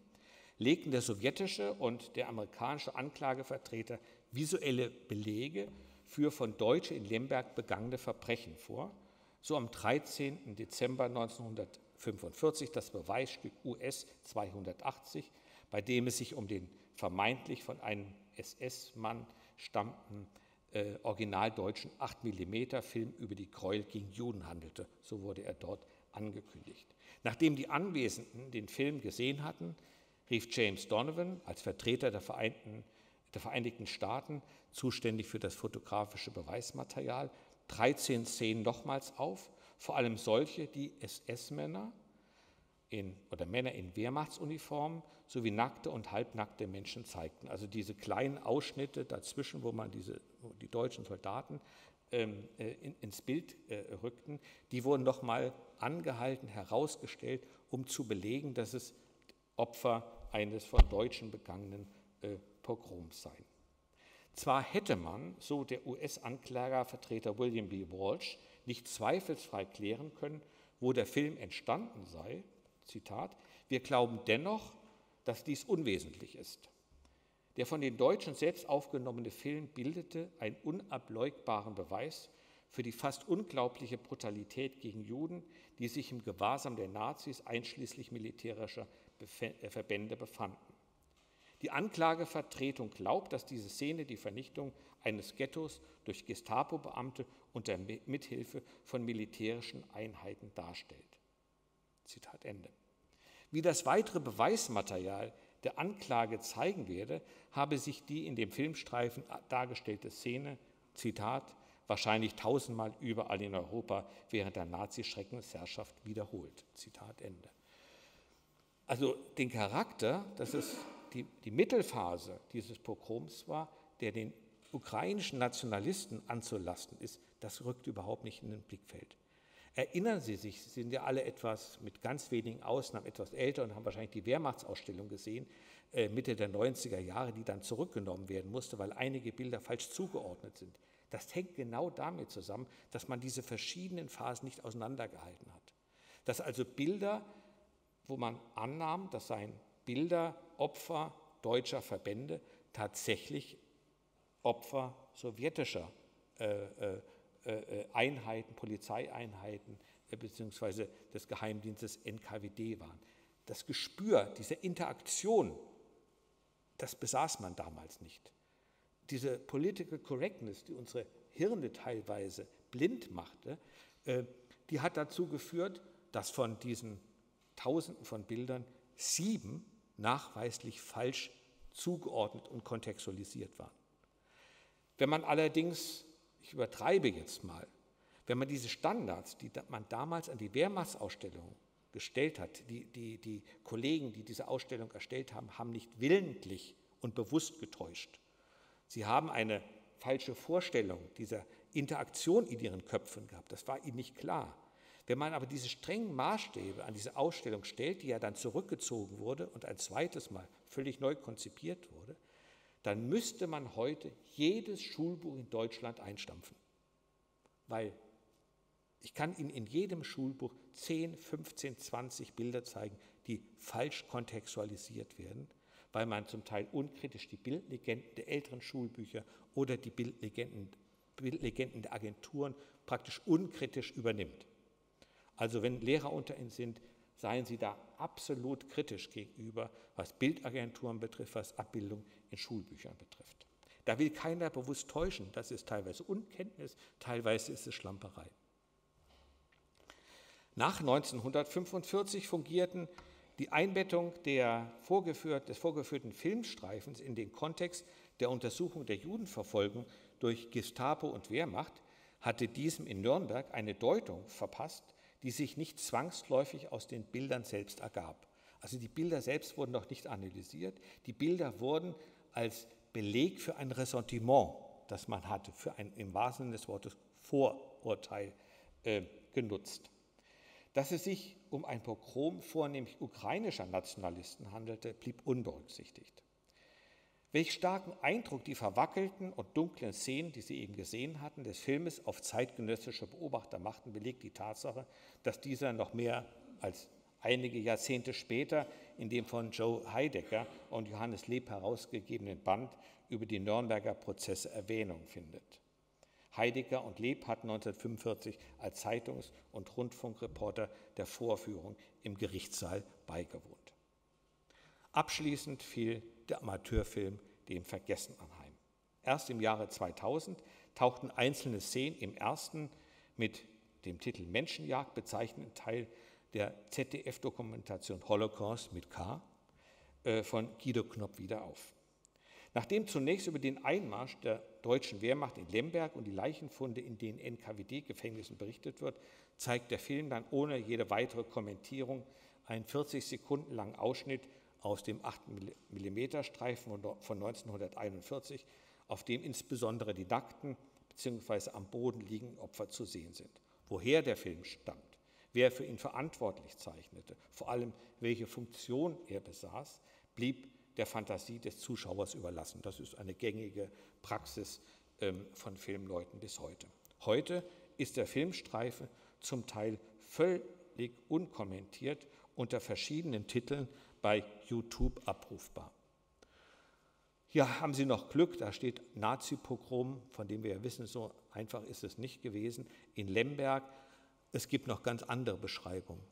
legten der sowjetische und der amerikanische Anklagevertreter visuelle Belege für von Deutschen in Lemberg begangene Verbrechen vor. So am 13. Dezember 1945 das Beweisstück US 280, bei dem es sich um den vermeintlich von einem SS-Mann stammenden äh, originaldeutschen 8 mm Film über die Gräuel gegen Juden handelte. So wurde er dort angekündigt. Nachdem die Anwesenden den Film gesehen hatten, rief James Donovan als Vertreter der, Vereinten, der Vereinigten Staaten, zuständig für das fotografische Beweismaterial, 13 Szenen nochmals auf, vor allem solche, die SS-Männer oder Männer in Wehrmachtsuniformen sowie nackte und halbnackte Menschen zeigten. Also diese kleinen Ausschnitte dazwischen, wo man diese, wo die deutschen Soldaten ähm, äh, in, ins Bild äh, rückten, die wurden nochmal angehalten, herausgestellt, um zu belegen, dass es Opfer eines von Deutschen begangenen Pogroms seien. Zwar hätte man, so der US-Anklagervertreter William B. Walsh, nicht zweifelsfrei klären können, wo der Film entstanden sei, Zitat, wir glauben dennoch, dass dies unwesentlich ist. Der von den Deutschen selbst aufgenommene Film bildete einen unabläugbaren Beweis für die fast unglaubliche Brutalität gegen Juden, die sich im Gewahrsam der Nazis einschließlich militärischer äh, Verbände befanden. Die Anklagevertretung glaubt, dass diese Szene die Vernichtung eines Ghettos durch Gestapo-Beamte unter Mithilfe von militärischen Einheiten darstellt. Zitat Ende. Wie das weitere Beweismaterial der Anklage zeigen werde, habe sich die in dem Filmstreifen dargestellte Szene, Zitat, wahrscheinlich tausendmal überall in Europa während der Nazi-Schreckensherrschaft wiederholt. Zitat Ende. Also den Charakter, dass es die, die Mittelphase dieses Pogroms war, der den ukrainischen Nationalisten anzulasten ist, das rückt überhaupt nicht in den Blickfeld. Erinnern Sie sich, Sie sind ja alle etwas, mit ganz wenigen Ausnahmen, etwas älter und haben wahrscheinlich die Wehrmachtsausstellung gesehen, äh, Mitte der 90er Jahre, die dann zurückgenommen werden musste, weil einige Bilder falsch zugeordnet sind. Das hängt genau damit zusammen, dass man diese verschiedenen Phasen nicht auseinandergehalten hat. Dass also Bilder, wo man annahm, das seien Bilder Opfer deutscher Verbände, tatsächlich Opfer sowjetischer äh, äh, äh, Einheiten, Polizeieinheiten äh, beziehungsweise des Geheimdienstes NKWD waren. Das Gespür dieser Interaktion, das besaß man damals nicht. Diese Political Correctness, die unsere Hirne teilweise blind machte, äh, die hat dazu geführt, dass von diesen Tausenden von Bildern sieben nachweislich falsch zugeordnet und kontextualisiert waren. Wenn man allerdings ich übertreibe jetzt mal, wenn man diese Standards, die man damals an die Wehrmachtsausstellung gestellt hat, die, die, die Kollegen, die diese Ausstellung erstellt haben, haben nicht willentlich und bewusst getäuscht. Sie haben eine falsche Vorstellung dieser Interaktion in ihren Köpfen gehabt. Das war ihnen nicht klar. Wenn man aber diese strengen Maßstäbe an diese Ausstellung stellt, die ja dann zurückgezogen wurde und ein zweites Mal völlig neu konzipiert wurde, dann müsste man heute jedes Schulbuch in Deutschland einstampfen. Weil ich kann Ihnen in jedem Schulbuch 10, 15, 20 Bilder zeigen, die falsch kontextualisiert werden, weil man zum Teil unkritisch die Bildlegenden der älteren Schulbücher oder die Bildlegenden, Bildlegenden der Agenturen praktisch unkritisch übernimmt. Also wenn Lehrer unter Ihnen sind, seien Sie da absolut kritisch gegenüber, was Bildagenturen betrifft, was Abbildung in Schulbüchern betrifft. Da will keiner bewusst täuschen. Das ist teilweise Unkenntnis, teilweise ist es Schlamperei. Nach 1945 fungierten die Einbettung vorgeführt, des vorgeführten Filmstreifens in den Kontext der Untersuchung der Judenverfolgung durch Gestapo und Wehrmacht hatte diesem in Nürnberg eine Deutung verpasst, die sich nicht zwangsläufig aus den Bildern selbst ergab. Also die Bilder selbst wurden noch nicht analysiert, die Bilder wurden als Beleg für ein Ressentiment, das man hatte, für ein im wahrsten Sinne des Wortes Vorurteil äh, genutzt. Dass es sich um ein Pogrom vornehmlich ukrainischer Nationalisten handelte, blieb unberücksichtigt. Welch starken Eindruck die verwackelten und dunklen Szenen, die Sie eben gesehen hatten, des Filmes auf zeitgenössische Beobachter machten, belegt die Tatsache, dass dieser noch mehr als einige Jahrzehnte später in dem von Joe Heidecker und Johannes Leb herausgegebenen Band über die Nürnberger Prozesse Erwähnung findet. Heidegger und Leb hatten 1945 als Zeitungs- und Rundfunkreporter der Vorführung im Gerichtssaal beigewohnt. Abschließend fiel der Amateurfilm dem Vergessen anheim. Erst im Jahre 2000 tauchten einzelne Szenen im ersten mit dem Titel Menschenjagd bezeichneten Teil der ZDF-Dokumentation Holocaust mit K äh, von Guido Knopp wieder auf. Nachdem zunächst über den Einmarsch der deutschen Wehrmacht in Lemberg und die Leichenfunde in den NKWD-Gefängnissen berichtet wird, zeigt der Film dann ohne jede weitere Kommentierung einen 40 Sekunden langen Ausschnitt aus dem 8 mm Streifen von 1941, auf dem insbesondere die nackten bzw. am Boden liegenden Opfer zu sehen sind. Woher der Film stammt, wer für ihn verantwortlich zeichnete, vor allem welche Funktion er besaß, blieb der Fantasie des Zuschauers überlassen. Das ist eine gängige Praxis ähm, von Filmleuten bis heute. Heute ist der Filmstreife zum Teil völlig unkommentiert unter verschiedenen Titeln bei YouTube abrufbar. Hier haben Sie noch Glück, da steht Nazi-Pogrom, von dem wir ja wissen, so einfach ist es nicht gewesen, in Lemberg. Es gibt noch ganz andere Beschreibungen,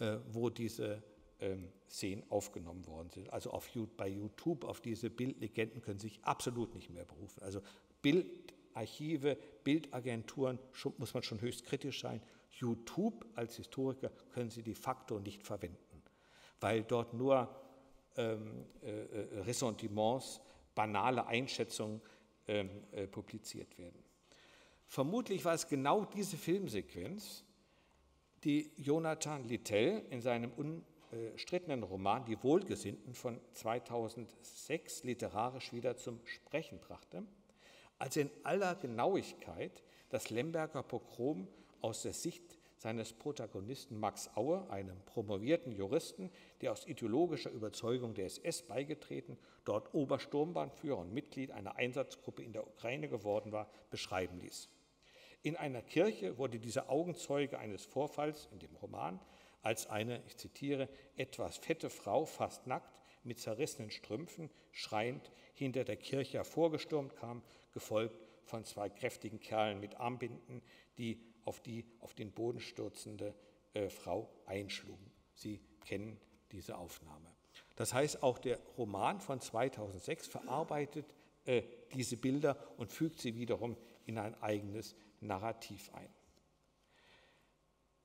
äh, wo diese ähm, Szenen aufgenommen worden sind. Also auf, bei YouTube auf diese Bildlegenden können Sie sich absolut nicht mehr berufen. Also Bildarchive, Bildagenturen muss man schon höchst kritisch sein. YouTube als Historiker können Sie de facto nicht verwenden weil dort nur ähm, äh, äh, Ressentiments, banale Einschätzungen ähm, äh, publiziert werden. Vermutlich war es genau diese Filmsequenz, die Jonathan Littell in seinem unstrittenen Roman Die Wohlgesinnten von 2006 literarisch wieder zum Sprechen brachte, als in aller Genauigkeit das Lemberger Pogrom aus der Sicht seines Protagonisten Max Aue, einem promovierten Juristen, der aus ideologischer Überzeugung der SS beigetreten, dort Obersturmbahnführer und Mitglied einer Einsatzgruppe in der Ukraine geworden war, beschreiben ließ. In einer Kirche wurde dieser Augenzeuge eines Vorfalls in dem Roman als eine, ich zitiere, etwas fette Frau, fast nackt, mit zerrissenen Strümpfen, schreiend hinter der Kirche hervorgestürmt kam, gefolgt von zwei kräftigen Kerlen mit Armbinden, die auf die auf den Boden stürzende äh, Frau einschlugen. Sie kennen diese Aufnahme. Das heißt, auch der Roman von 2006 verarbeitet äh, diese Bilder und fügt sie wiederum in ein eigenes Narrativ ein.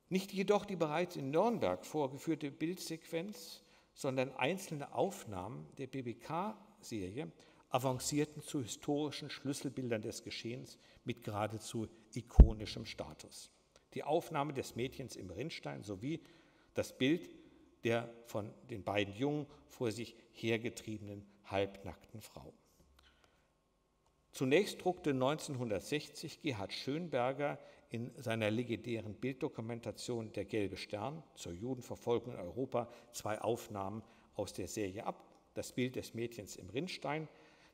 Nicht jedoch die bereits in Nürnberg vorgeführte Bildsequenz, sondern einzelne Aufnahmen der BBK-Serie avancierten zu historischen Schlüsselbildern des Geschehens mit geradezu ikonischem Status. Die Aufnahme des Mädchens im Rinnstein sowie das Bild der von den beiden jungen vor sich hergetriebenen halbnackten Frau. Zunächst druckte 1960 Gerhard Schönberger in seiner legendären Bilddokumentation Der gelbe Stern zur Judenverfolgung in Europa zwei Aufnahmen aus der Serie ab. Das Bild des Mädchens im Rinnstein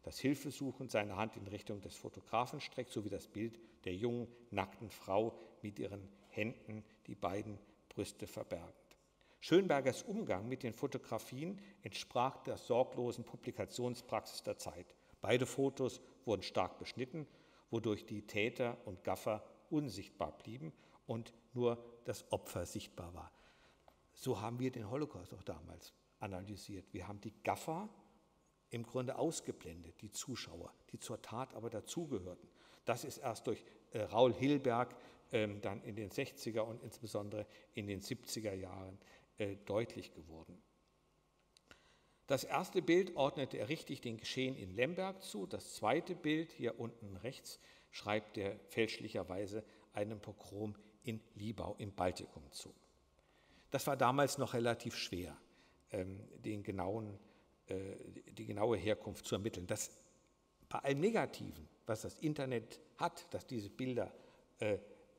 das Hilfesuchen seine Hand in Richtung des Fotografen streckt, sowie das Bild der jungen, nackten Frau mit ihren Händen die beiden Brüste verbergend. Schönbergers Umgang mit den Fotografien entsprach der sorglosen Publikationspraxis der Zeit. Beide Fotos wurden stark beschnitten, wodurch die Täter und Gaffer unsichtbar blieben und nur das Opfer sichtbar war. So haben wir den Holocaust auch damals analysiert. Wir haben die Gaffer im Grunde ausgeblendet, die Zuschauer, die zur Tat aber dazugehörten. Das ist erst durch äh, Raul Hilberg ähm, dann in den 60er und insbesondere in den 70er Jahren äh, deutlich geworden. Das erste Bild ordnete er richtig den Geschehen in Lemberg zu. Das zweite Bild, hier unten rechts, schreibt er fälschlicherweise einem Pogrom in Libau im Baltikum zu. Das war damals noch relativ schwer, ähm, den genauen äh, die genaue Herkunft zu ermitteln. Das Bei allem Negativen, was das Internet hat, dass diese Bilder äh,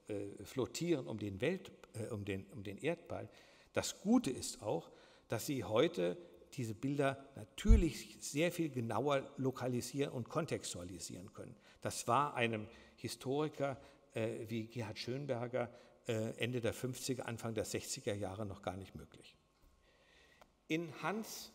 äh, flottieren um den, Welt, äh, um, den, um den Erdball, das Gute ist auch, dass sie heute diese Bilder natürlich sehr viel genauer lokalisieren und kontextualisieren können. Das war einem Historiker äh, wie Gerhard Schönberger äh, Ende der 50er, Anfang der 60er Jahre noch gar nicht möglich. In Hans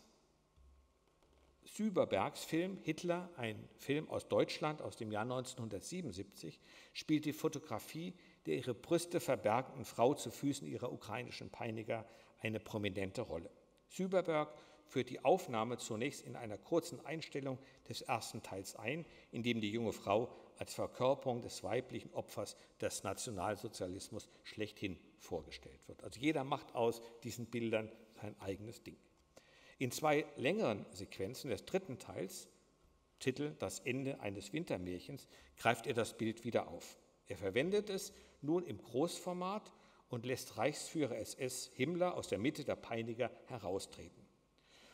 Süberbergs Film Hitler, ein Film aus Deutschland aus dem Jahr 1977, spielt die Fotografie der ihre Brüste verbergenden Frau zu Füßen ihrer ukrainischen Peiniger eine prominente Rolle. Süberberg führt die Aufnahme zunächst in einer kurzen Einstellung des ersten Teils ein, in dem die junge Frau als Verkörperung des weiblichen Opfers des Nationalsozialismus schlechthin vorgestellt wird. Also jeder macht aus diesen Bildern sein eigenes Ding. In zwei längeren Sequenzen des dritten Teils, Titel Das Ende eines Wintermärchens, greift er das Bild wieder auf. Er verwendet es nun im Großformat und lässt Reichsführer SS Himmler aus der Mitte der Peiniger heraustreten.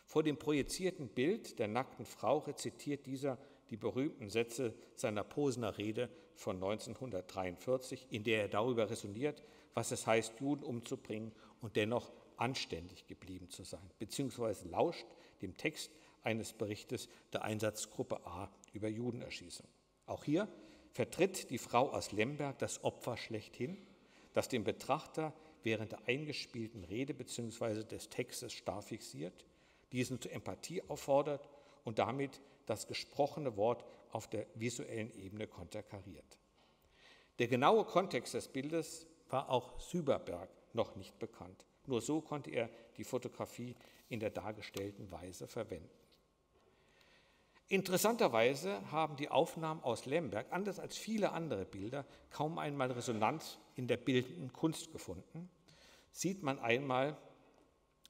Vor dem projizierten Bild der nackten Frau rezitiert dieser die berühmten Sätze seiner Posener Rede von 1943, in der er darüber resoniert, was es heißt, Juden umzubringen und dennoch anständig geblieben zu sein, beziehungsweise lauscht dem Text eines Berichtes der Einsatzgruppe A über Judenerschießung. Auch hier vertritt die Frau aus Lemberg das Opfer schlechthin, das den Betrachter während der eingespielten Rede bzw. des Textes starr fixiert, diesen zur Empathie auffordert und damit das gesprochene Wort auf der visuellen Ebene konterkariert. Der genaue Kontext des Bildes war auch Süberberg noch nicht bekannt. Nur so konnte er die Fotografie in der dargestellten Weise verwenden. Interessanterweise haben die Aufnahmen aus Lemberg, anders als viele andere Bilder, kaum einmal Resonanz in der bildenden Kunst gefunden. Sieht man einmal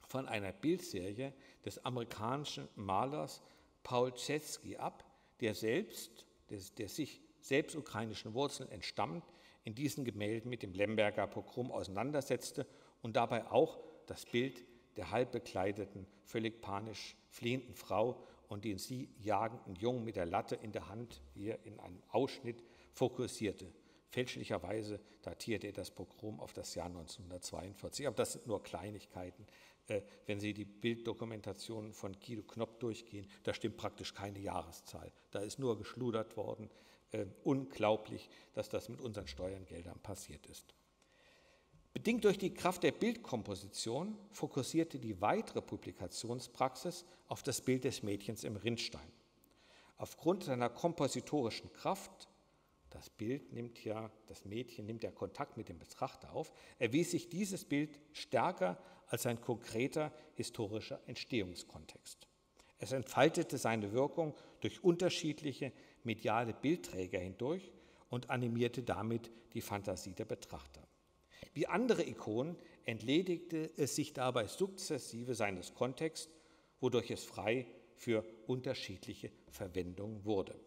von einer Bildserie des amerikanischen Malers Paul Czeski ab, der selbst, der, der sich selbst ukrainischen Wurzeln entstammt, in diesen Gemälden mit dem Lemberger Pogrom auseinandersetzte und dabei auch das Bild der halb bekleideten, völlig panisch fliehenden Frau und den sie jagenden Jungen mit der Latte in der Hand hier in einem Ausschnitt fokussierte. Fälschlicherweise datierte er das Pogrom auf das Jahr 1942. Aber das sind nur Kleinigkeiten. Äh, wenn Sie die Bilddokumentation von Guido Knopp durchgehen, da stimmt praktisch keine Jahreszahl. Da ist nur geschludert worden. Äh, unglaublich, dass das mit unseren Steuergeldern passiert ist. Bedingt durch die Kraft der Bildkomposition fokussierte die weitere Publikationspraxis auf das Bild des Mädchens im Rindstein. Aufgrund seiner kompositorischen Kraft, das Bild nimmt ja, das Mädchen nimmt ja Kontakt mit dem Betrachter auf, erwies sich dieses Bild stärker als ein konkreter historischer Entstehungskontext. Es entfaltete seine Wirkung durch unterschiedliche mediale Bildträger hindurch und animierte damit die Fantasie der Betrachter. Wie andere Ikonen entledigte es sich dabei sukzessive seines Kontexts, wodurch es frei für unterschiedliche Verwendungen wurde.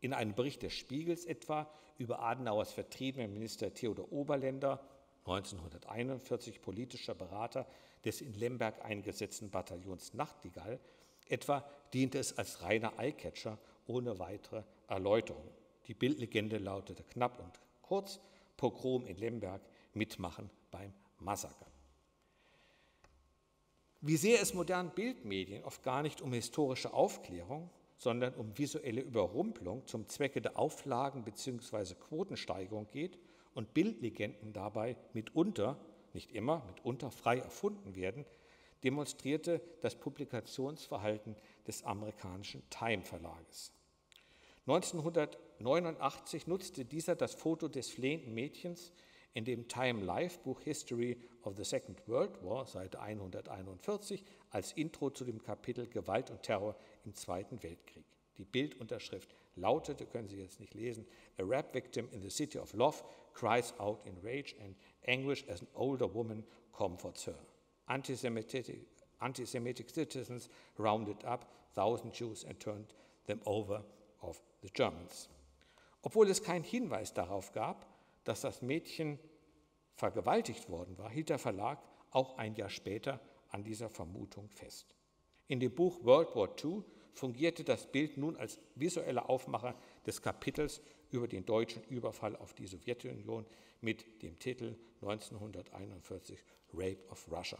In einem Bericht des Spiegels etwa über Adenauers vertriebenen Minister Theodor Oberländer, 1941 politischer Berater des in Lemberg eingesetzten Bataillons Nachtigall, etwa diente es als reiner Eyecatcher ohne weitere Erläuterung. Die Bildlegende lautete knapp und kurz: Pogrom in Lemberg, mitmachen beim Massaker. Wie sehr es modernen Bildmedien oft gar nicht um historische Aufklärung, sondern um visuelle Überrumpelung zum Zwecke der Auflagen bzw. Quotensteigerung geht und Bildlegenden dabei mitunter, nicht immer, mitunter frei erfunden werden, demonstrierte das Publikationsverhalten des amerikanischen Time Verlages. 1989 nutzte dieser das Foto des flehenden Mädchens in dem Time Life Buch History of the Second World War, Seite 141, als Intro zu dem Kapitel Gewalt und Terror im Zweiten Weltkrieg. Die Bildunterschrift lautete, können Sie jetzt nicht lesen, A rap victim in the city of love cries out in rage and anguish as an older woman comforts her. Antisemitic, antisemitic citizens rounded up thousand Jews and turned them over of the Germans. Obwohl es keinen Hinweis darauf gab, dass das Mädchen vergewaltigt worden war, hielt der Verlag auch ein Jahr später an dieser Vermutung fest. In dem Buch World War II fungierte das Bild nun als visueller Aufmacher des Kapitels über den deutschen Überfall auf die Sowjetunion mit dem Titel 1941 Rape of Russia.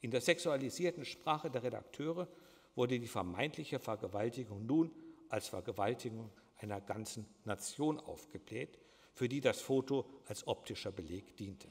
In der sexualisierten Sprache der Redakteure wurde die vermeintliche Vergewaltigung nun als Vergewaltigung einer ganzen Nation aufgebläht, für die das Foto als optischer Beleg diente.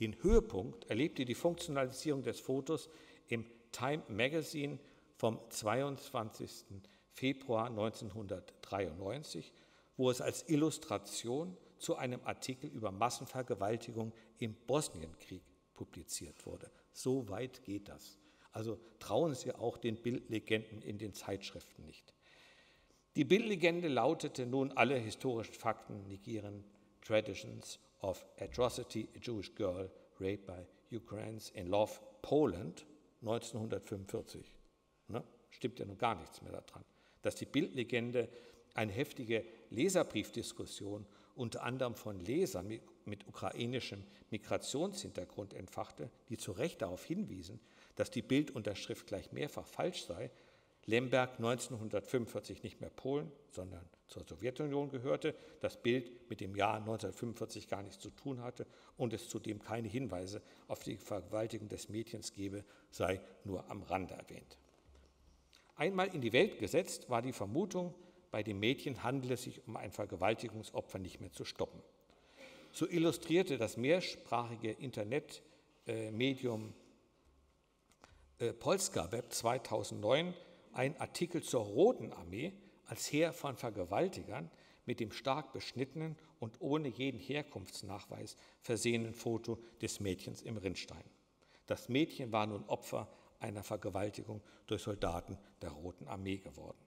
Den Höhepunkt erlebte die Funktionalisierung des Fotos im Time Magazine vom 22. Februar 1993, wo es als Illustration zu einem Artikel über Massenvergewaltigung im Bosnienkrieg publiziert wurde. So weit geht das. Also trauen Sie auch den Bildlegenden in den Zeitschriften nicht. Die Bildlegende lautete nun, alle historischen Fakten negieren Traditions of Atrocity, a Jewish Girl Raped by Ukrainians in Love, Poland, 1945. Ne? Stimmt ja nun gar nichts mehr daran. Dass die Bildlegende eine heftige Leserbriefdiskussion unter anderem von Lesern mit, mit ukrainischem Migrationshintergrund entfachte, die zu Recht darauf hinwiesen, dass die Bildunterschrift gleich mehrfach falsch sei, Lemberg 1945 nicht mehr Polen, sondern zur Sowjetunion gehörte, das Bild mit dem Jahr 1945 gar nichts zu tun hatte und es zudem keine Hinweise auf die Vergewaltigung des Mädchens gebe, sei nur am Rande erwähnt. Einmal in die Welt gesetzt war die Vermutung, bei dem Mädchen handele es sich um ein Vergewaltigungsopfer nicht mehr zu stoppen. So illustrierte das mehrsprachige Internetmedium äh, Polska Web 2009 ein Artikel zur Roten Armee als Heer von Vergewaltigern mit dem stark beschnittenen und ohne jeden Herkunftsnachweis versehenen Foto des Mädchens im Rinnstein. Das Mädchen war nun Opfer einer Vergewaltigung durch Soldaten der Roten Armee geworden.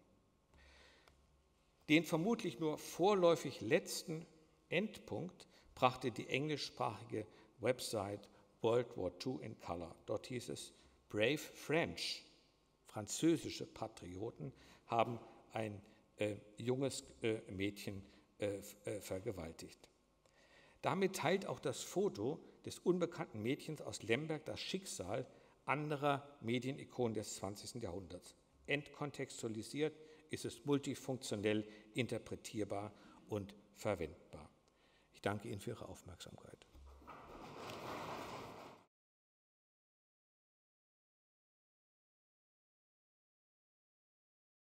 Den vermutlich nur vorläufig letzten Endpunkt brachte die englischsprachige Website World War II in Color. Dort hieß es, Brave French französische Patrioten haben ein äh, junges äh, Mädchen äh, äh, vergewaltigt. Damit teilt auch das Foto des unbekannten Mädchens aus Lemberg das Schicksal anderer Medienikonen des 20. Jahrhunderts. Entkontextualisiert ist es multifunktionell interpretierbar und verwendbar. Ich danke Ihnen für Ihre Aufmerksamkeit.